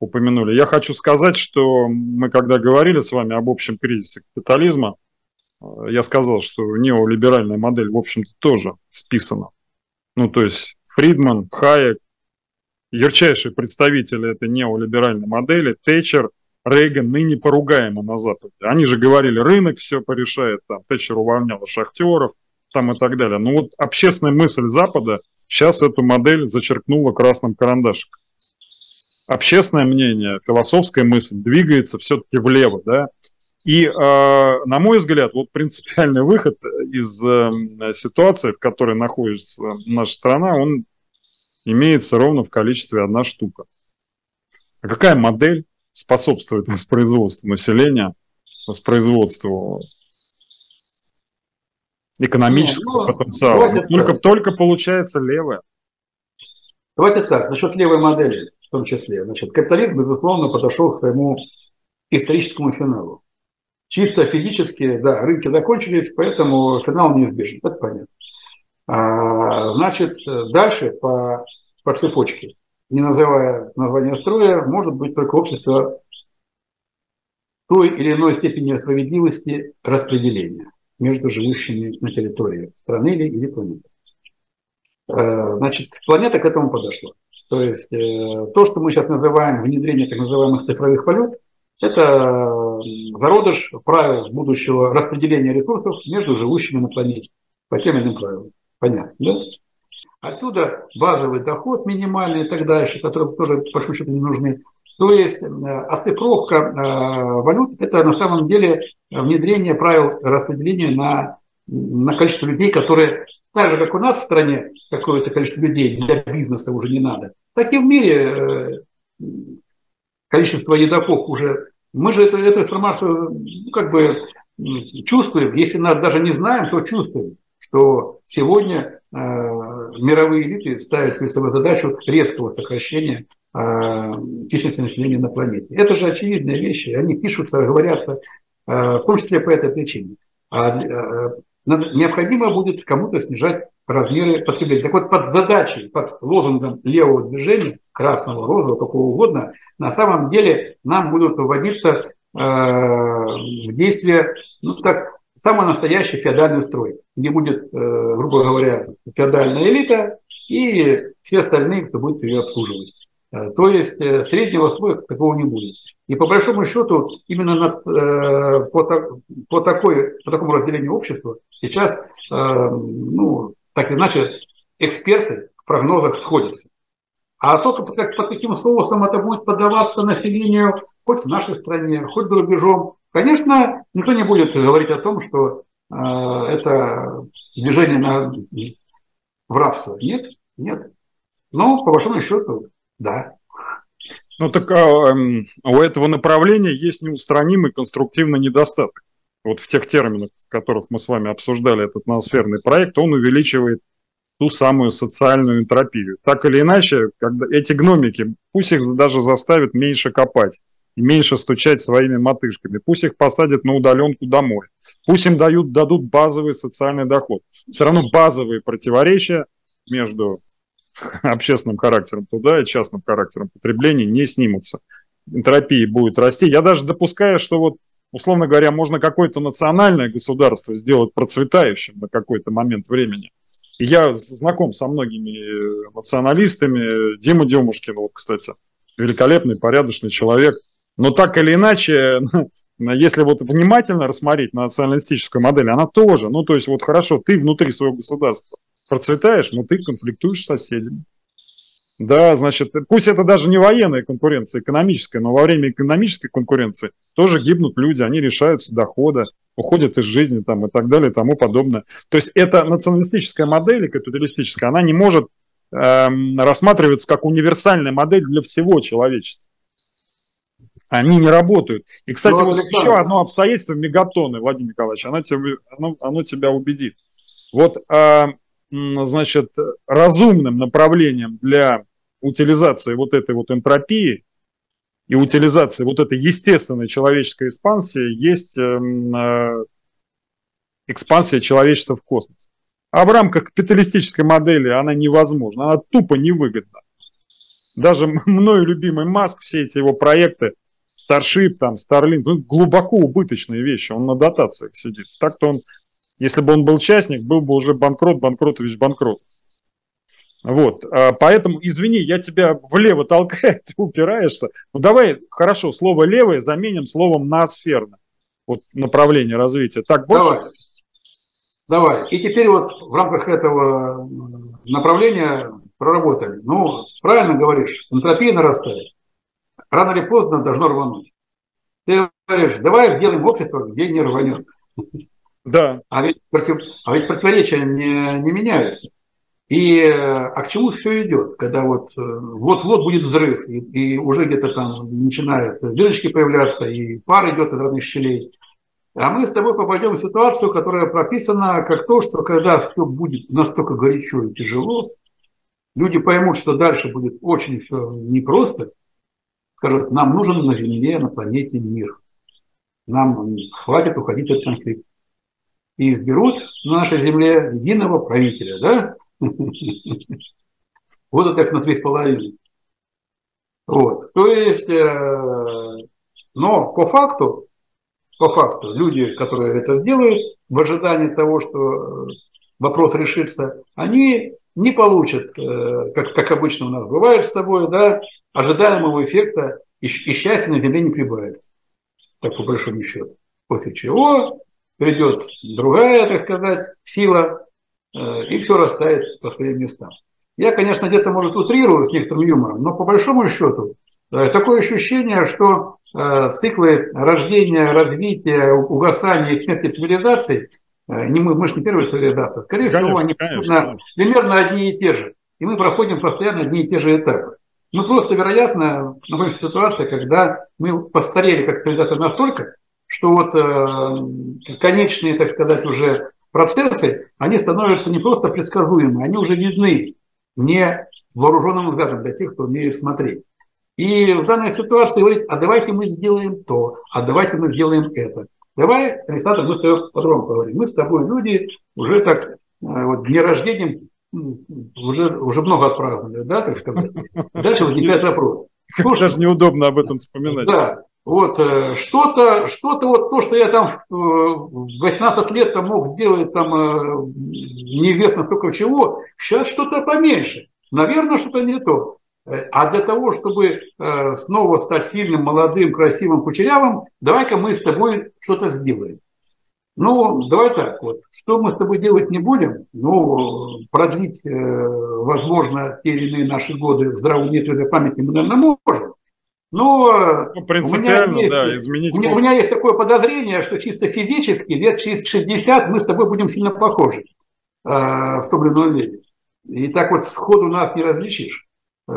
упомянули. Я хочу сказать, что мы когда говорили с вами об общем кризисе капитализма, э, я сказал, что неолиберальная модель, в общем-то, тоже списана. Ну, то есть Фридман, Хайек, ярчайшие представители этой неолиберальной модели, Тэтчер, Рейган ныне поругаемо на Западе. Они же говорили, рынок все порешает, там, Тэтчер увольняла шахтеров, там и так далее. Но вот общественная мысль Запада сейчас эту модель зачеркнула красным карандашиком. Общественное мнение, философская мысль двигается все-таки влево, да. И, э, на мой взгляд, вот принципиальный выход из э, ситуации, в которой находится наша страна, он имеется ровно в количестве одна штука. А какая модель способствует воспроизводству населения, воспроизводству экономического ну, потенциала. Только, только получается левая. Давайте так, насчет левой модели в том числе. Значит, капитализм, безусловно, подошел к своему историческому финалу. Чисто физически, да, рынки закончились, поэтому финал неизбежен, это понятно. А, значит, дальше по, по цепочке не называя название строя, может быть только общество той или иной степени справедливости распределения между живущими на территории страны или планеты. Э, значит, планета к этому подошла. То есть э, то, что мы сейчас называем внедрение так называемых цифровых валют, это зародыш правил будущего распределения ресурсов между живущими на планете по тем или иным правилам. Понятно, да? Отсюда базовый доход минимальный и так дальше, которые тоже, по счету, не нужны. То есть э, оцифровка э, валют – это на самом деле внедрение правил распределения на, на количество людей, которые так же, как у нас в стране какое-то количество людей для бизнеса уже не надо, так и в мире э, количество едоков уже. Мы же эту, эту информацию ну, как бы чувствуем, если нас даже не знаем, то чувствуем, что сегодня мировые элиты ставят перед собой задачу резкого сокращения э, численности населения на планете. Это же очевидные вещи, они пишутся, говорятся, э, в том числе по этой причине. А, э, необходимо будет кому-то снижать размеры потребления. Так вот, под задачей, под лозунгом левого движения, красного, розового, какого угодно, на самом деле нам будут вводиться э, в действие, ну так, самый настоящий феодальный строй, где будет, э, грубо говоря, феодальная элита и все остальные, кто будет ее обслуживать. Э, то есть э, среднего слоя такого не будет. И по большому счету именно над, по, по, такой, по такому разделению общества сейчас, ну, так или иначе, эксперты в прогнозах сходятся. А то, как, под каким соусом это будет подаваться населению, хоть в нашей стране, хоть за рубежом, Конечно, никто не будет говорить о том, что э, это движение на, в рабство. Нет, нет. Но по большому счету, да. Ну так а, эм, у этого направления есть неустранимый конструктивный недостаток. Вот в тех терминах, в которых мы с вами обсуждали этот ноосферный проект, он увеличивает ту самую социальную энтропию. Так или иначе, когда эти гномики, пусть их даже заставят меньше копать, меньше стучать своими мотышками, пусть их посадят на удаленку домой, пусть им дают, дадут базовый социальный доход. Все равно базовые противоречия между общественным характером туда и частным характером потребления не снимутся. Энтропия будет расти. Я даже допускаю, что вот, условно говоря, можно какое-то национальное государство сделать процветающим на какой-то момент времени. И я знаком со многими националистами. Дима Демушкин, вот, кстати, великолепный, порядочный человек. Но так или иначе, если вот внимательно рассмотреть на националистическую модель, она тоже, ну то есть вот хорошо, ты внутри своего государства процветаешь, но ты конфликтуешь с соседями. Да, значит, пусть это даже не военная конкуренция, экономическая, но во время экономической конкуренции тоже гибнут люди, они решаются дохода, уходят из жизни там, и так далее и тому подобное. То есть эта националистическая модель, капиталистическая, она не может э, рассматриваться как универсальная модель для всего человечества. Они не работают. И, кстати, ну, вот еще одно обстоятельство мегатоны, Владимир Николаевич, оно, тебе, оно, оно тебя убедит. Вот э, значит, разумным направлением для утилизации вот этой вот энтропии и утилизации вот этой естественной человеческой экспансии есть эм, э, экспансия человечества в космос. А в рамках капиталистической модели она невозможна, она тупо невыгодна. Даже мною любимый Маск, все эти его проекты, Starship, там, Starlink, ну, глубоко убыточные вещи, он на дотациях сидит. Так-то он если бы он был частник, был бы уже банкрот, банкротович, банкрот. Вот, а, поэтому, извини, я тебя влево толкаю, ты упираешься. Ну давай, хорошо, слово левое заменим словом ноосферно. Вот направление развития. Так больше? Давай. Давай. И теперь вот в рамках этого направления проработали. Ну, правильно говоришь, энтропия нарастает. Рано или поздно должно рвануть. Ты говоришь, давай сделаем общество, где не рванет. Да. А ведь, против, а ведь противоречия не, не меняются. И а к чему все идет, когда вот э, вот-вот будет взрыв, и, и уже где-то там начинают дырочки появляться, и пар идет из разных щелей. А мы с тобой попадем в ситуацию, которая прописана как то, что когда все будет настолько горячо и тяжело, люди поймут, что дальше будет очень все непросто, скажут, нам нужен на Земле, на планете мир. Нам хватит уходить от конфликта и изберут на нашей земле единого правителя, да? Вот так на три с половиной. Вот. То есть, э, но по факту, по факту, люди, которые это сделают, в ожидании того, что вопрос решится, они не получат, э, как, как обычно у нас бывает с тобой, да, ожидаемого эффекта и, и счастья на земле не прибавится. Так по большому счету. После чего придет другая, так сказать, сила, э, и все растает по своим местам. Я, конечно, где-то, может, утрирую с некоторым юмором, но по большому счету э, такое ощущение, что э, циклы рождения, развития, угасания и смерти цивилизаций, не мы, мы же не первая цивилизация, скорее конечно, всего, они конечно. примерно одни и те же. И мы проходим постоянно одни и те же этапы. Ну, просто, вероятно, находимся в ситуации, когда мы постарели как цивилизация настолько, что вот э, конечные, так сказать, уже процессы, они становятся не просто предсказуемы, они уже видны не вооруженным взглядом для тех, кто умеет смотреть. И в данной ситуации говорить, а давайте мы сделаем то, а давайте мы сделаем это. Давай, Александр, мы с тобой по-другому поговорим. Мы с тобой люди уже так, э, вот дни рождения уже, уже много отпраздновали, да, так сказать. Дальше возникает вопрос. Даже неудобно об этом вспоминать. Да, вот э, что-то, что-то вот то, что я там э, в 18 лет там мог сделать там э, неизвестно только чего, сейчас что-то поменьше. Наверное, что-то не то. А для того, чтобы снова стать сильным, молодым, красивым, кучерявым, давай-ка мы с тобой что-то сделаем. Ну, давай так вот. Что мы с тобой делать не будем? Ну, продлить, возможно, те или иные наши годы в здравом нетве памяти мы, наверное, можем. Но ну, принципиально, есть, да, изменить. У меня, у меня есть такое подозрение, что чисто физически лет через 60 мы с тобой будем сильно похожи э, в том или ином виде. И так вот сходу нас не различишь. Э,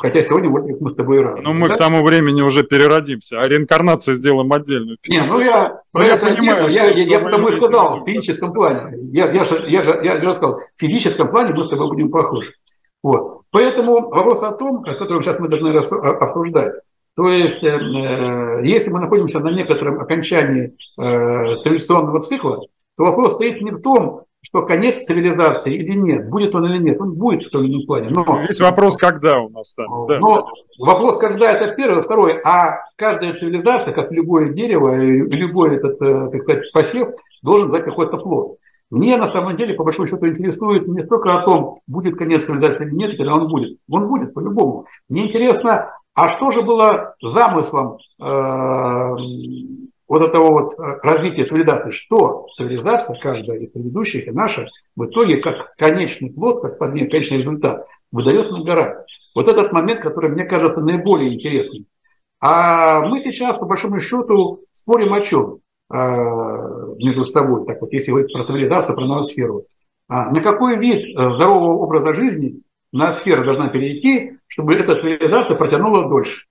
Хотя сегодня вот мы с тобой рады. Ну, мы да? к тому времени уже переродимся, а реинкарнацию сделаем отдельную. Не, ну я, ну, я понимаю, я, я, я потому и сказал, в физическом плане. Я, я, я, я, я, я сказал, в физическом плане мы с тобой будем похожи. Вот. Поэтому вопрос о том, о котором сейчас мы должны обсуждать, то есть, э, э, если мы находимся на некотором окончании э, цивилизационного цикла, то вопрос стоит не в том, что конец цивилизации или нет, будет он или нет, он будет в том или ином плане. Но, Весь вопрос, когда у нас там. Да. Но вопрос, когда это первое, второе, а каждая цивилизация, как любое дерево, любой этот, так сказать, посев, должен дать какой-то плод. Мне на самом деле, по большому счету, интересует не столько о том, будет конец цивилизации или нет, когда он будет. Он будет, по-любому. Мне интересно, а что же было замыслом э, вот этого вот э, развития цивилизации, что цивилизация, каждая из предыдущих и наша, в итоге как конечный плод, как конечный результат, выдает на гора. Вот этот момент, который мне кажется наиболее интересным. А мы сейчас, по большому счету, спорим о чем э, между собой, так вот, если говорить про цивилизацию, про ноосферу. А на какой вид э, здорового образа жизни ноосфера должна перейти, чтобы эта цивилизация протянула дольше?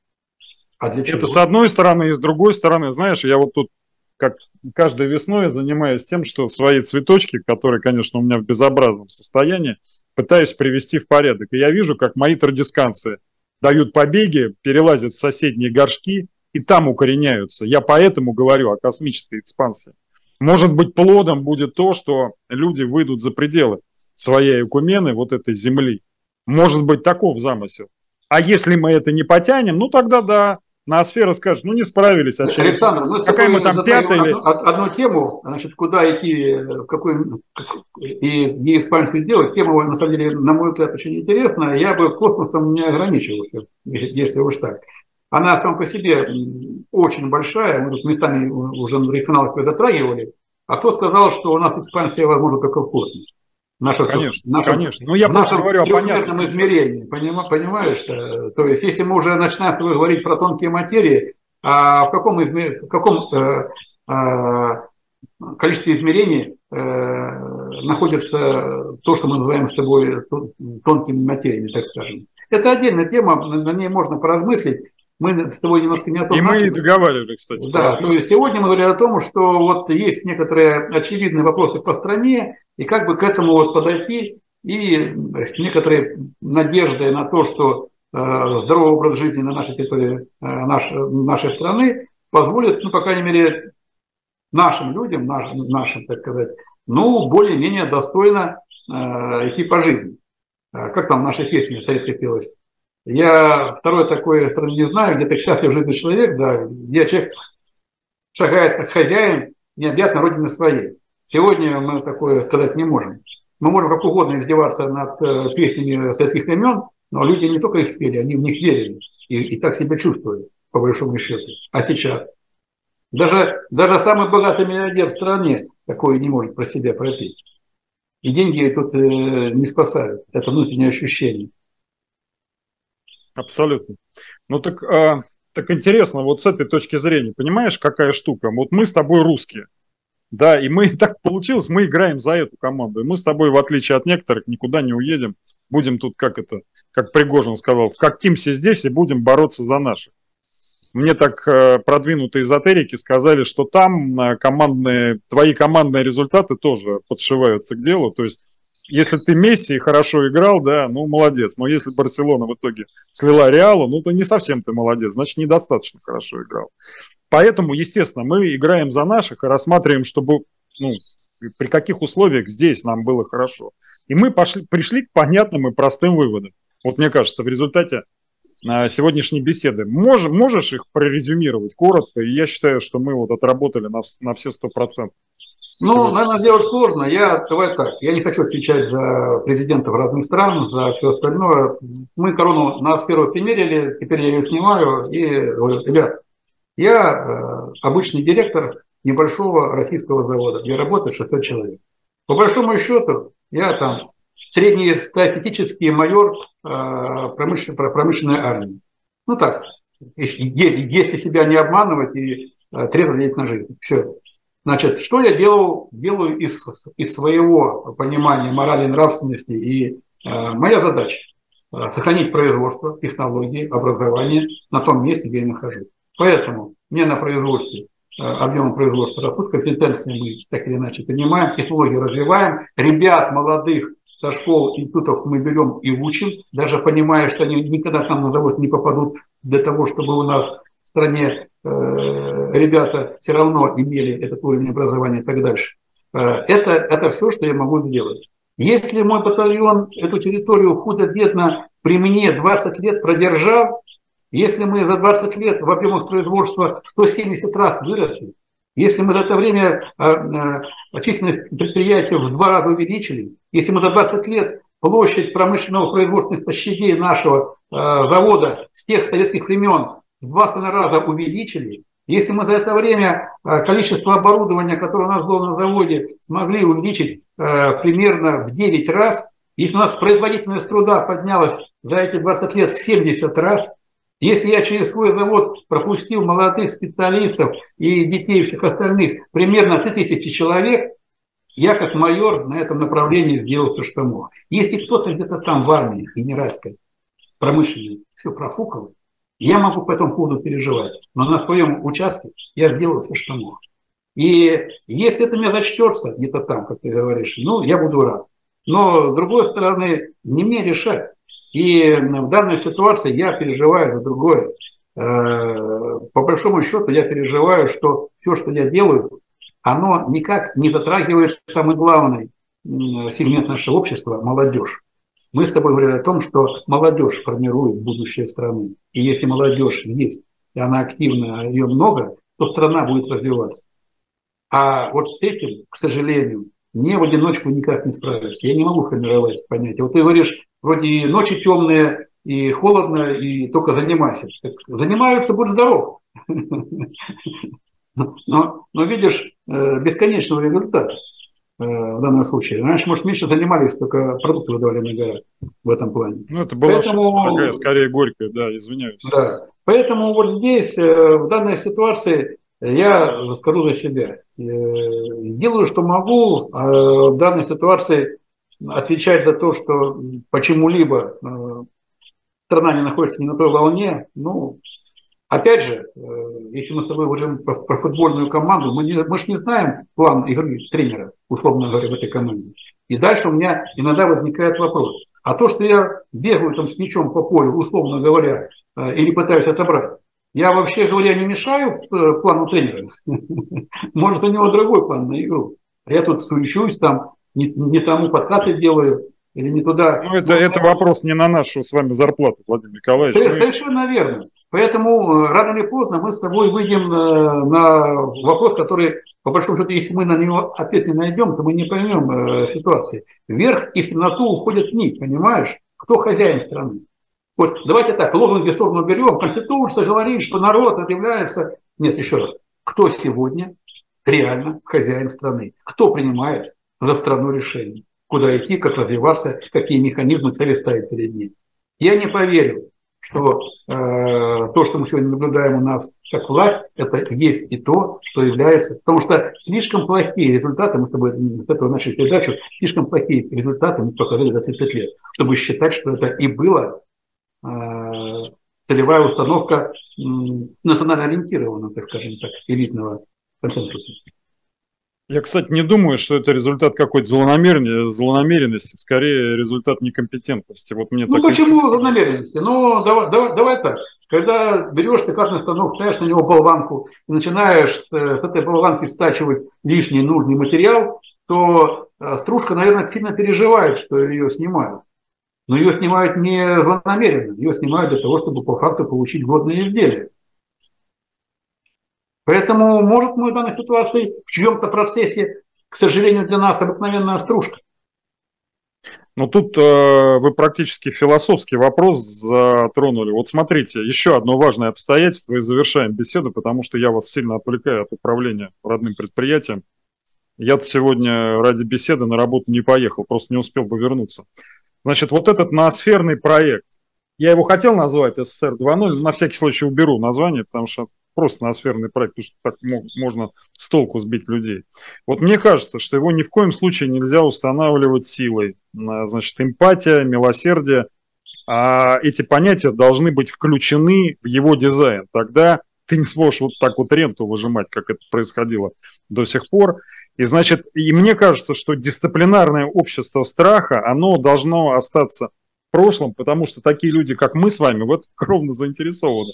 А для чего? Это с одной стороны, и с другой стороны, знаешь, я вот тут как каждой весной занимаюсь тем, что свои цветочки, которые, конечно, у меня в безобразном состоянии, пытаюсь привести в порядок. И я вижу, как мои традисканцы дают побеги, перелазят в соседние горшки и там укореняются. Я поэтому говорю о космической экспансии. Может быть, плодом будет то, что люди выйдут за пределы своей экумены, вот этой земли. Может быть, таков замысел. А если мы это не потянем, ну тогда да, ноосфера скажет, ну не справились. Очевидно. Александр, мы Какая мы там пятая или... Одну, одну тему, значит, куда идти, в какой, и где экспансию делать, тема, на самом деле, на мой взгляд, очень интересная. Я бы космосом не ограничивался, если уж так. Она сама по себе очень большая, мы тут местами уже на каналах дотрагивали. А кто сказал, что у нас экспансия возможна только в космосе? Наша, конечно, наша, конечно. Ну, я просто говорю о понятном измерении, понимаешь? Что, то есть, если мы уже начинаем говорить про тонкие материи, а в каком, измер... в каком э, э, количестве измерений э, находится то, что мы называем с тобой тонкими материями, так скажем. Это отдельная тема, на ней можно поразмыслить. Мы с тобой немножко не о том И начали. мы и договаривали, кстати. Да, то есть сегодня мы говорили о том, что вот есть некоторые очевидные вопросы по стране, и как бы к этому вот подойти, и некоторые надежды на то, что э, здоровый образ жизни на нашей территории э, наш, нашей страны позволит, ну, по крайней мере, нашим людям, нашим, нашим так сказать, ну, более-менее достойно э, идти по жизни. Как там в нашей песне советской пелось? Я второй такой не знаю, где-то счастлив жизни человек, да, где человек шагает как хозяин, необъятно родины своей. Сегодня мы такое сказать не можем. Мы можем как угодно издеваться над э, песнями советских времен, но люди не только их пели, они в них верили и, и так себя чувствуют, по большому счету. А сейчас? Даже, даже самый богатый миллиардер в стране такое не может про себя пропеть. И деньги тут э, не спасают. Это внутреннее ощущение. Абсолютно. Ну так, а, так интересно, вот с этой точки зрения, понимаешь, какая штука? Вот мы с тобой русские, да, и мы так получилось, мы играем за эту команду. И мы с тобой, в отличие от некоторых, никуда не уедем. Будем тут, как это, как Пригожин сказал, вкоктимся здесь и будем бороться за наших. Мне так э, продвинутые эзотерики сказали, что там э, командные, твои командные результаты тоже подшиваются к делу. То есть если ты Месси хорошо играл, да, ну молодец. Но если Барселона в итоге слила Реалу, ну то не совсем ты молодец, значит недостаточно хорошо играл. Поэтому, естественно, мы играем за наших и рассматриваем, чтобы, ну, при каких условиях здесь нам было хорошо. И мы пошли, пришли к понятным и простым выводам. Вот мне кажется, в результате а, сегодняшней беседы. Мож, можешь их прорезюмировать коротко? И я считаю, что мы вот отработали на, на все сто процентов. Ну, Сегодня. наверное, делать сложно. Я, давай так, я не хочу отвечать за президентов разных стран, за все остальное. Мы корону на сферу примерили, теперь я ее снимаю и говорю, ребят, я э, обычный директор небольшого российского завода, где работает 600 человек. По большому счету, я там среднестатистический майор э, промышленной, промышленной армии. Ну так, если, себя не обманывать и э, трезво на жизнь. Все. Значит, что я делал, делаю из, из своего понимания морали нравственности. И э, моя задача э, сохранить производство, технологии, образование на том месте, где я нахожусь. Поэтому мне на производстве э, объемом производства растут, компетенции мы так или иначе понимаем, технологии развиваем, ребят молодых со школ, институтов мы берем и учим, даже понимая, что они никогда к нам на завод не попадут для того, чтобы у нас в стране ребята все равно имели этот уровень образования и так дальше. Э, это, это все, что я могу сделать. Если мой батальон эту территорию худо-бедно при мне 20 лет продержал, если мы за 20 лет в объемах производства 170 раз выросли, если мы за это время э, э, численность предприятий в два раза увеличили, если мы за 20 лет площадь промышленного производственных площадей нашего э, завода с тех советских времен в два раза увеличили, если мы за это время количество оборудования, которое у нас было на заводе, смогли увеличить примерно в 9 раз, если у нас производительность труда поднялась за эти 20 лет в 70 раз, если я через свой завод пропустил молодых специалистов и детей всех остальных примерно 3000 человек, я как майор на этом направлении сделал то, что мог. Если кто-то где-то там в армии генеральской, промышленной, все профукал, я могу по этому поводу переживать. Но на своем участке я сделал все, что мог. И если это мне зачтется где-то там, как ты говоришь, ну, я буду рад. Но, с другой стороны, не мне решать. И в данной ситуации я переживаю за другое. Э, по большому счету я переживаю, что все, что я делаю, оно никак не затрагивает самый главный сегмент нашего общества – молодежь. Мы с тобой говорили о том, что молодежь формирует будущее страны. И если молодежь есть, и она активна, ее много, то страна будет развиваться. А вот с этим, к сожалению, мне в одиночку никак не справишься. Я не могу формировать понятие. Вот ты говоришь, вроде и ночи темные, и холодно, и только занимайся. Так занимаются, будь здоров. Но, но видишь, э, бесконечного результата в данном случае. Раньше, может, меньше занимались, только продукты выдавали на горах в этом плане. Ну, это была Поэтому, такая, скорее горькая, да, извиняюсь. Да. Поэтому вот здесь, э, в данной ситуации, я скажу за себя. Делаю, что могу. А в данной ситуации отвечать за то, что почему-либо э, страна не находится не на той волне, ну, опять же, э, если мы с тобой говорим про, про футбольную команду, мы, не, мы же не знаем план игры тренера, условно говоря, в этой команде. И дальше у меня иногда возникает вопрос. А то, что я бегаю там с мячом по полю, условно говоря, э, или пытаюсь отобрать, я вообще говоря не мешаю плану тренера. Может, у него другой план на игру. Я тут суечусь там, не, не тому подкаты делаю, или не туда. Ну, это, это вопрос не на нашу с вами зарплату, Владимир Николаевич. Совершенно верно. Поэтому э, рано или поздно мы с тобой выйдем на, э, на вопрос, который, по большому счету, если мы на него ответ не найдем, то мы не поймем э, ситуации. Вверх и в темноту уходят нить, понимаешь? Кто хозяин страны? Вот давайте так, лозунги в сторону берем. Конституция говорит, что народ объявляется... Нет, еще раз. Кто сегодня реально хозяин страны? Кто принимает за страну решений, куда идти, как развиваться, какие механизмы цели ставить перед ней. Я не поверил, что э, то, что мы сегодня наблюдаем у нас как власть, это есть и то, что является. Потому что слишком плохие результаты, мы с тобой с этого начали передачу, слишком плохие результаты мы показали за 30 лет, чтобы считать, что это и было э, целевая установка э, национально ориентированного, так скажем так, элитного консенсуса. Я, кстати, не думаю, что это результат какой-то злонамеренности, злонамеренности, скорее результат некомпетентности. Вот мне ну почему и... злонамеренности? Ну давай, давай, давай так. Когда берешь на станок, ставишь на него болванку и начинаешь с, с этой болванки стачивать лишний нужный материал, то э, стружка, наверное, сильно переживает, что ее снимают. Но ее снимают не злонамеренно, ее снимают для того, чтобы по факту получить годное изделие. Поэтому, может, мы в данной ситуации в чьем-то процессе, к сожалению, для нас обыкновенная стружка. Ну, тут э, вы практически философский вопрос затронули. Вот смотрите, еще одно важное обстоятельство, и завершаем беседу, потому что я вас сильно отвлекаю от управления родным предприятием. Я-то сегодня ради беседы на работу не поехал, просто не успел бы вернуться. Значит, вот этот ноосферный проект, я его хотел назвать СССР 2.0, но на всякий случай уберу название, потому что просто ноосферный проект, потому что так можно с толку сбить людей. Вот мне кажется, что его ни в коем случае нельзя устанавливать силой. Значит, эмпатия, милосердие а эти понятия должны быть включены в его дизайн. Тогда ты не сможешь вот так вот ренту выжимать, как это происходило до сих пор. И значит, и мне кажется, что дисциплинарное общество страха, оно должно остаться в прошлом, потому что такие люди, как мы с вами, в этом кровно заинтересованы.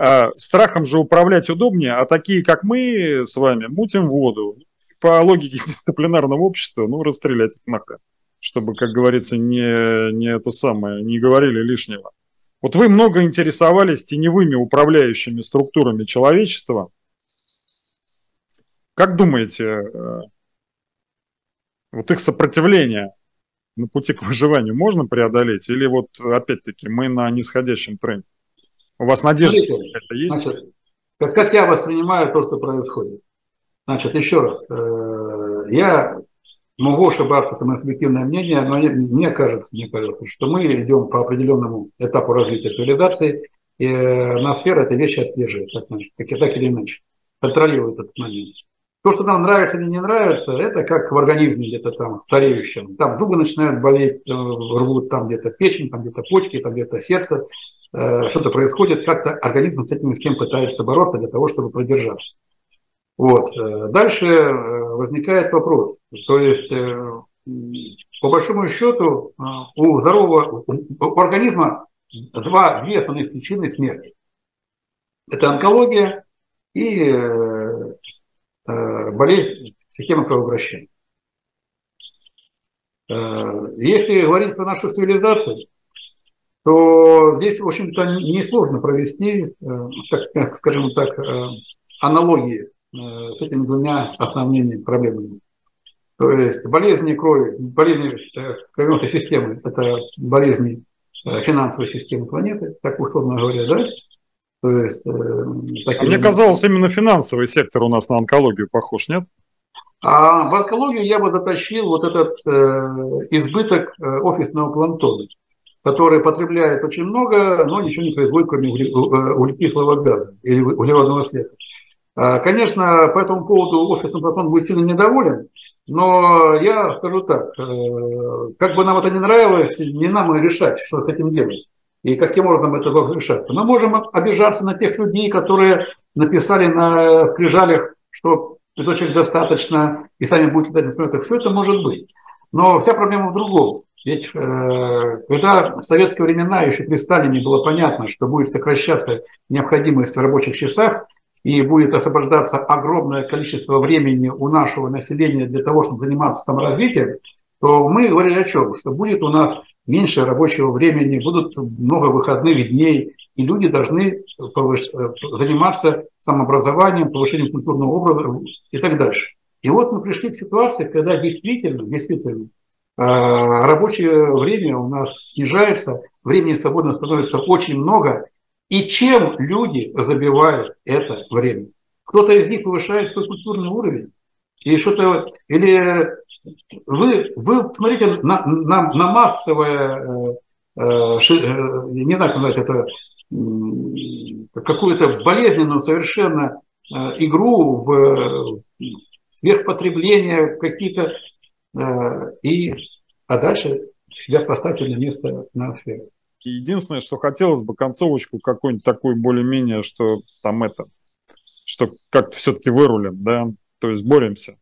А, страхом же управлять удобнее, а такие, как мы с вами, мутим воду. По логике дисциплинарного общества, ну, расстрелять нахрен, чтобы, как говорится, не, не это самое, не говорили лишнего. Вот вы много интересовались теневыми управляющими структурами человечества. Как думаете, э, вот их сопротивление на пути к выживанию можно преодолеть? Или вот, опять-таки, мы на нисходящем тренде? У вас надежда какая-то есть? Значит, как, как я воспринимаю то, что происходит? Значит, еще раз, э, я Могу ошибаться, это мое субъективное мнение, но мне кажется, мне кажется, что мы идем по определенному этапу развития цивилизации, и э, ноосфера эти вещи отслеживает, так, так, так или иначе, контролирует этот момент. То, что нам нравится или не нравится, это как в организме где-то там стареющем. Там зубы начинают болеть, э, рвут там где-то печень, там где-то почки, там где-то сердце. Э, что-то происходит, как-то организм с этим всем пытается бороться для того, чтобы продержаться. Вот. Дальше возникает вопрос. То есть, э, по большому счету, э, у здорового у организма два, две основных причины смерти. Это онкология и э, болезнь системы кровообращения. Если говорить про нашу цивилизацию, то здесь, в общем-то, несложно провести, скажем так, аналогии Э, с этими двумя основными проблемами. То есть болезни крови, болезни э, кровеносной системы – это болезни э, финансовой системы планеты, так условно говоря, да? То есть, а мне казалось, именно финансовый сектор у нас на онкологию похож, нет? А в онкологию я бы затащил вот этот э, избыток э, офисного планктона, который потребляет очень много, но ничего не производит, кроме углекислого газа или углеродного следа. А, конечно, по этому поводу офисный платон будет сильно недоволен, но я скажу так, э, как бы нам это не нравилось, не нам решать, что с этим делать и каким образом это решаться. Мы можем обижаться на тех людей, которые написали на скрижалях, что цветочек достаточно, и сами будете дать инструментах. Все это может быть. Но вся проблема в другом. Ведь э, когда в советские времена, еще при Сталине было понятно, что будет сокращаться необходимость в рабочих часах, и будет освобождаться огромное количество времени у нашего населения для того, чтобы заниматься саморазвитием, то мы говорили о чем? Что будет у нас меньше рабочего времени, будут много выходных дней, и люди должны заниматься самообразованием, повышением культурного образа и так дальше. И вот мы пришли к ситуации, когда действительно, действительно э, рабочее время у нас снижается, времени свободно становится очень много, и чем люди забивают это время? Кто-то из них повышает свой культурный уровень, или что-то, или вы, вы смотрите на, на, на массовое, э, э, э не знаю, как назвать это, какую-то болезненную совершенно э, игру в сверхпотребление какие-то, э, и, а дальше себя поставьте на место на сферу. Единственное, что хотелось бы концовочку какую-нибудь такую более-менее, что там это, что как-то все-таки вырулим, да, то есть боремся.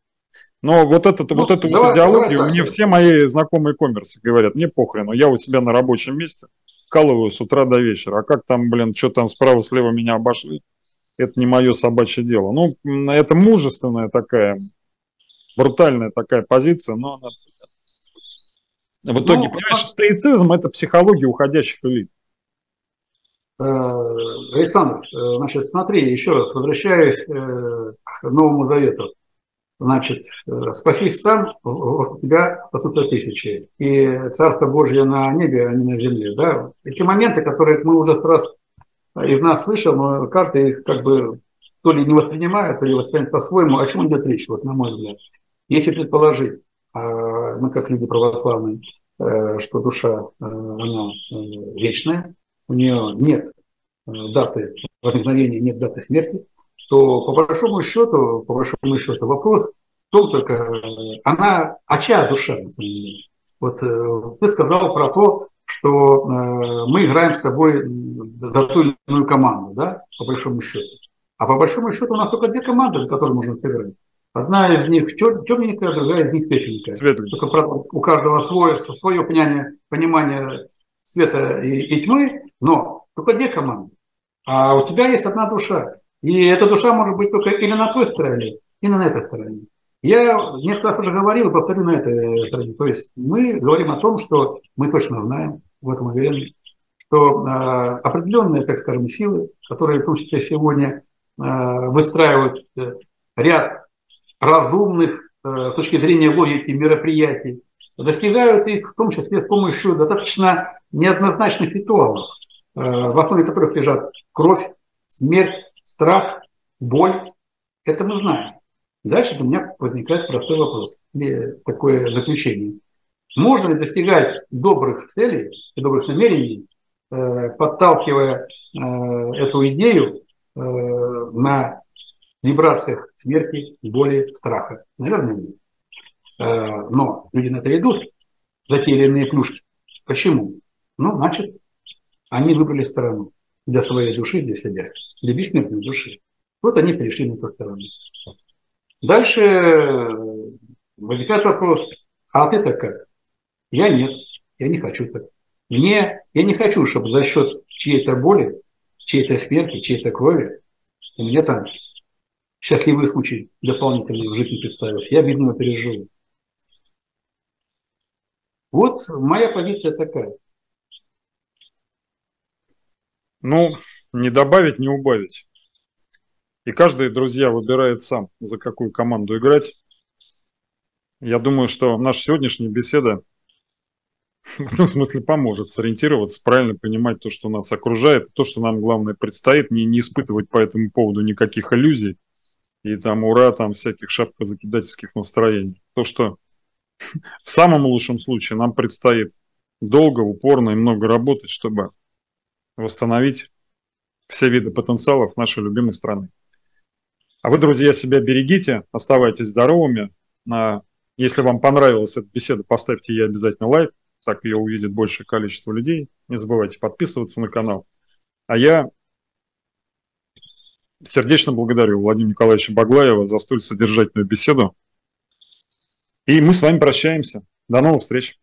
Но вот, этот, ну, вот эту давай, вот идеологию давай, мне так. все мои знакомые коммерсы говорят, мне похрен, я у себя на рабочем месте вкалываю с утра до вечера, а как там, блин, что там справа-слева меня обошли, это не мое собачье дело. Ну, это мужественная такая, брутальная такая позиция, но она в итоге, ну, понимаешь, а... стоицизм – это психология уходящих элит. Александр, э, значит, смотри, еще раз, возвращаясь э, к Новому Завету. Значит, спасись сам, у тебя статута тысячи. И Царство Божье на небе, а не на земле. Да? Эти моменты, которые мы уже раз из нас слышал, но каждый их как бы то ли не воспринимает, то ли воспринимает по-своему. О чем идет речь, вот, на мой взгляд? Если предположить, а, мы как люди православные, э, что душа, э, она э, вечная, у нее нет даты возникновения, нет даты смерти, то по большому счету, по большому счету вопрос в том только, она, а чья душа на самом деле? Вот ты сказал про то, что э, мы играем с тобой за ту или иную команду, да, по большому счету. А по большому счету у нас только две команды, за которые можно сыграть. Одна из них темненькая, другая из них светленькая. Светленькая. Только правда, у каждого свое, свое понимание, понимание света и, и тьмы, но только две команды. А у тебя есть одна душа. И эта душа может быть только или на той стороне, или на этой стороне. Я несколько раз уже говорил, повторю на этой стороне. То есть мы говорим о том, что мы точно знаем, в этом уверены, что э, определенные, так скажем, силы, которые в том числе сегодня э, выстраивают э, ряд разумных э, с точки зрения логики мероприятий, достигают их в том числе с помощью достаточно неоднозначных ритуалов, э, в основе которых лежат кровь, смерть, страх, боль. Это мы знаем. Дальше у меня возникает простой вопрос, или такое заключение. Можно ли достигать добрых целей и добрых намерений, э, подталкивая эту идею на вибрациях смерти, боли, страха. Наверное, нет. Э, но люди на это идут, за те или иные плюшки. Почему? Ну, значит, они выбрали сторону для своей души, для себя, для бессмертной души. Вот они перешли на ту сторону. Дальше возникает вопрос, а ты так как? Я нет, я не хочу так. Мне, я не хочу, чтобы за счет чьей-то боли, чьей-то смерти, чьей-то крови у меня там счастливый случай дополнительный в жизни представился. Я, видно, пережил. Вот моя позиция такая. Ну, не добавить, не убавить. И каждый, друзья, выбирает сам, за какую команду играть. Я думаю, что наша сегодняшняя беседа в этом смысле поможет сориентироваться, правильно понимать то, что нас окружает, то, что нам главное предстоит, не, не испытывать по этому поводу никаких иллюзий, и там ура, там всяких шапкозакидательских настроений. То, что в самом лучшем случае нам предстоит долго, упорно и много работать, чтобы восстановить все виды потенциалов нашей любимой страны. А вы, друзья, себя берегите, оставайтесь здоровыми. Если вам понравилась эта беседа, поставьте ей обязательно лайк, так ее увидит большее количество людей. Не забывайте подписываться на канал. А я Сердечно благодарю Владимира Николаевича Баглаева за столь содержательную беседу. И мы с вами прощаемся. До новых встреч.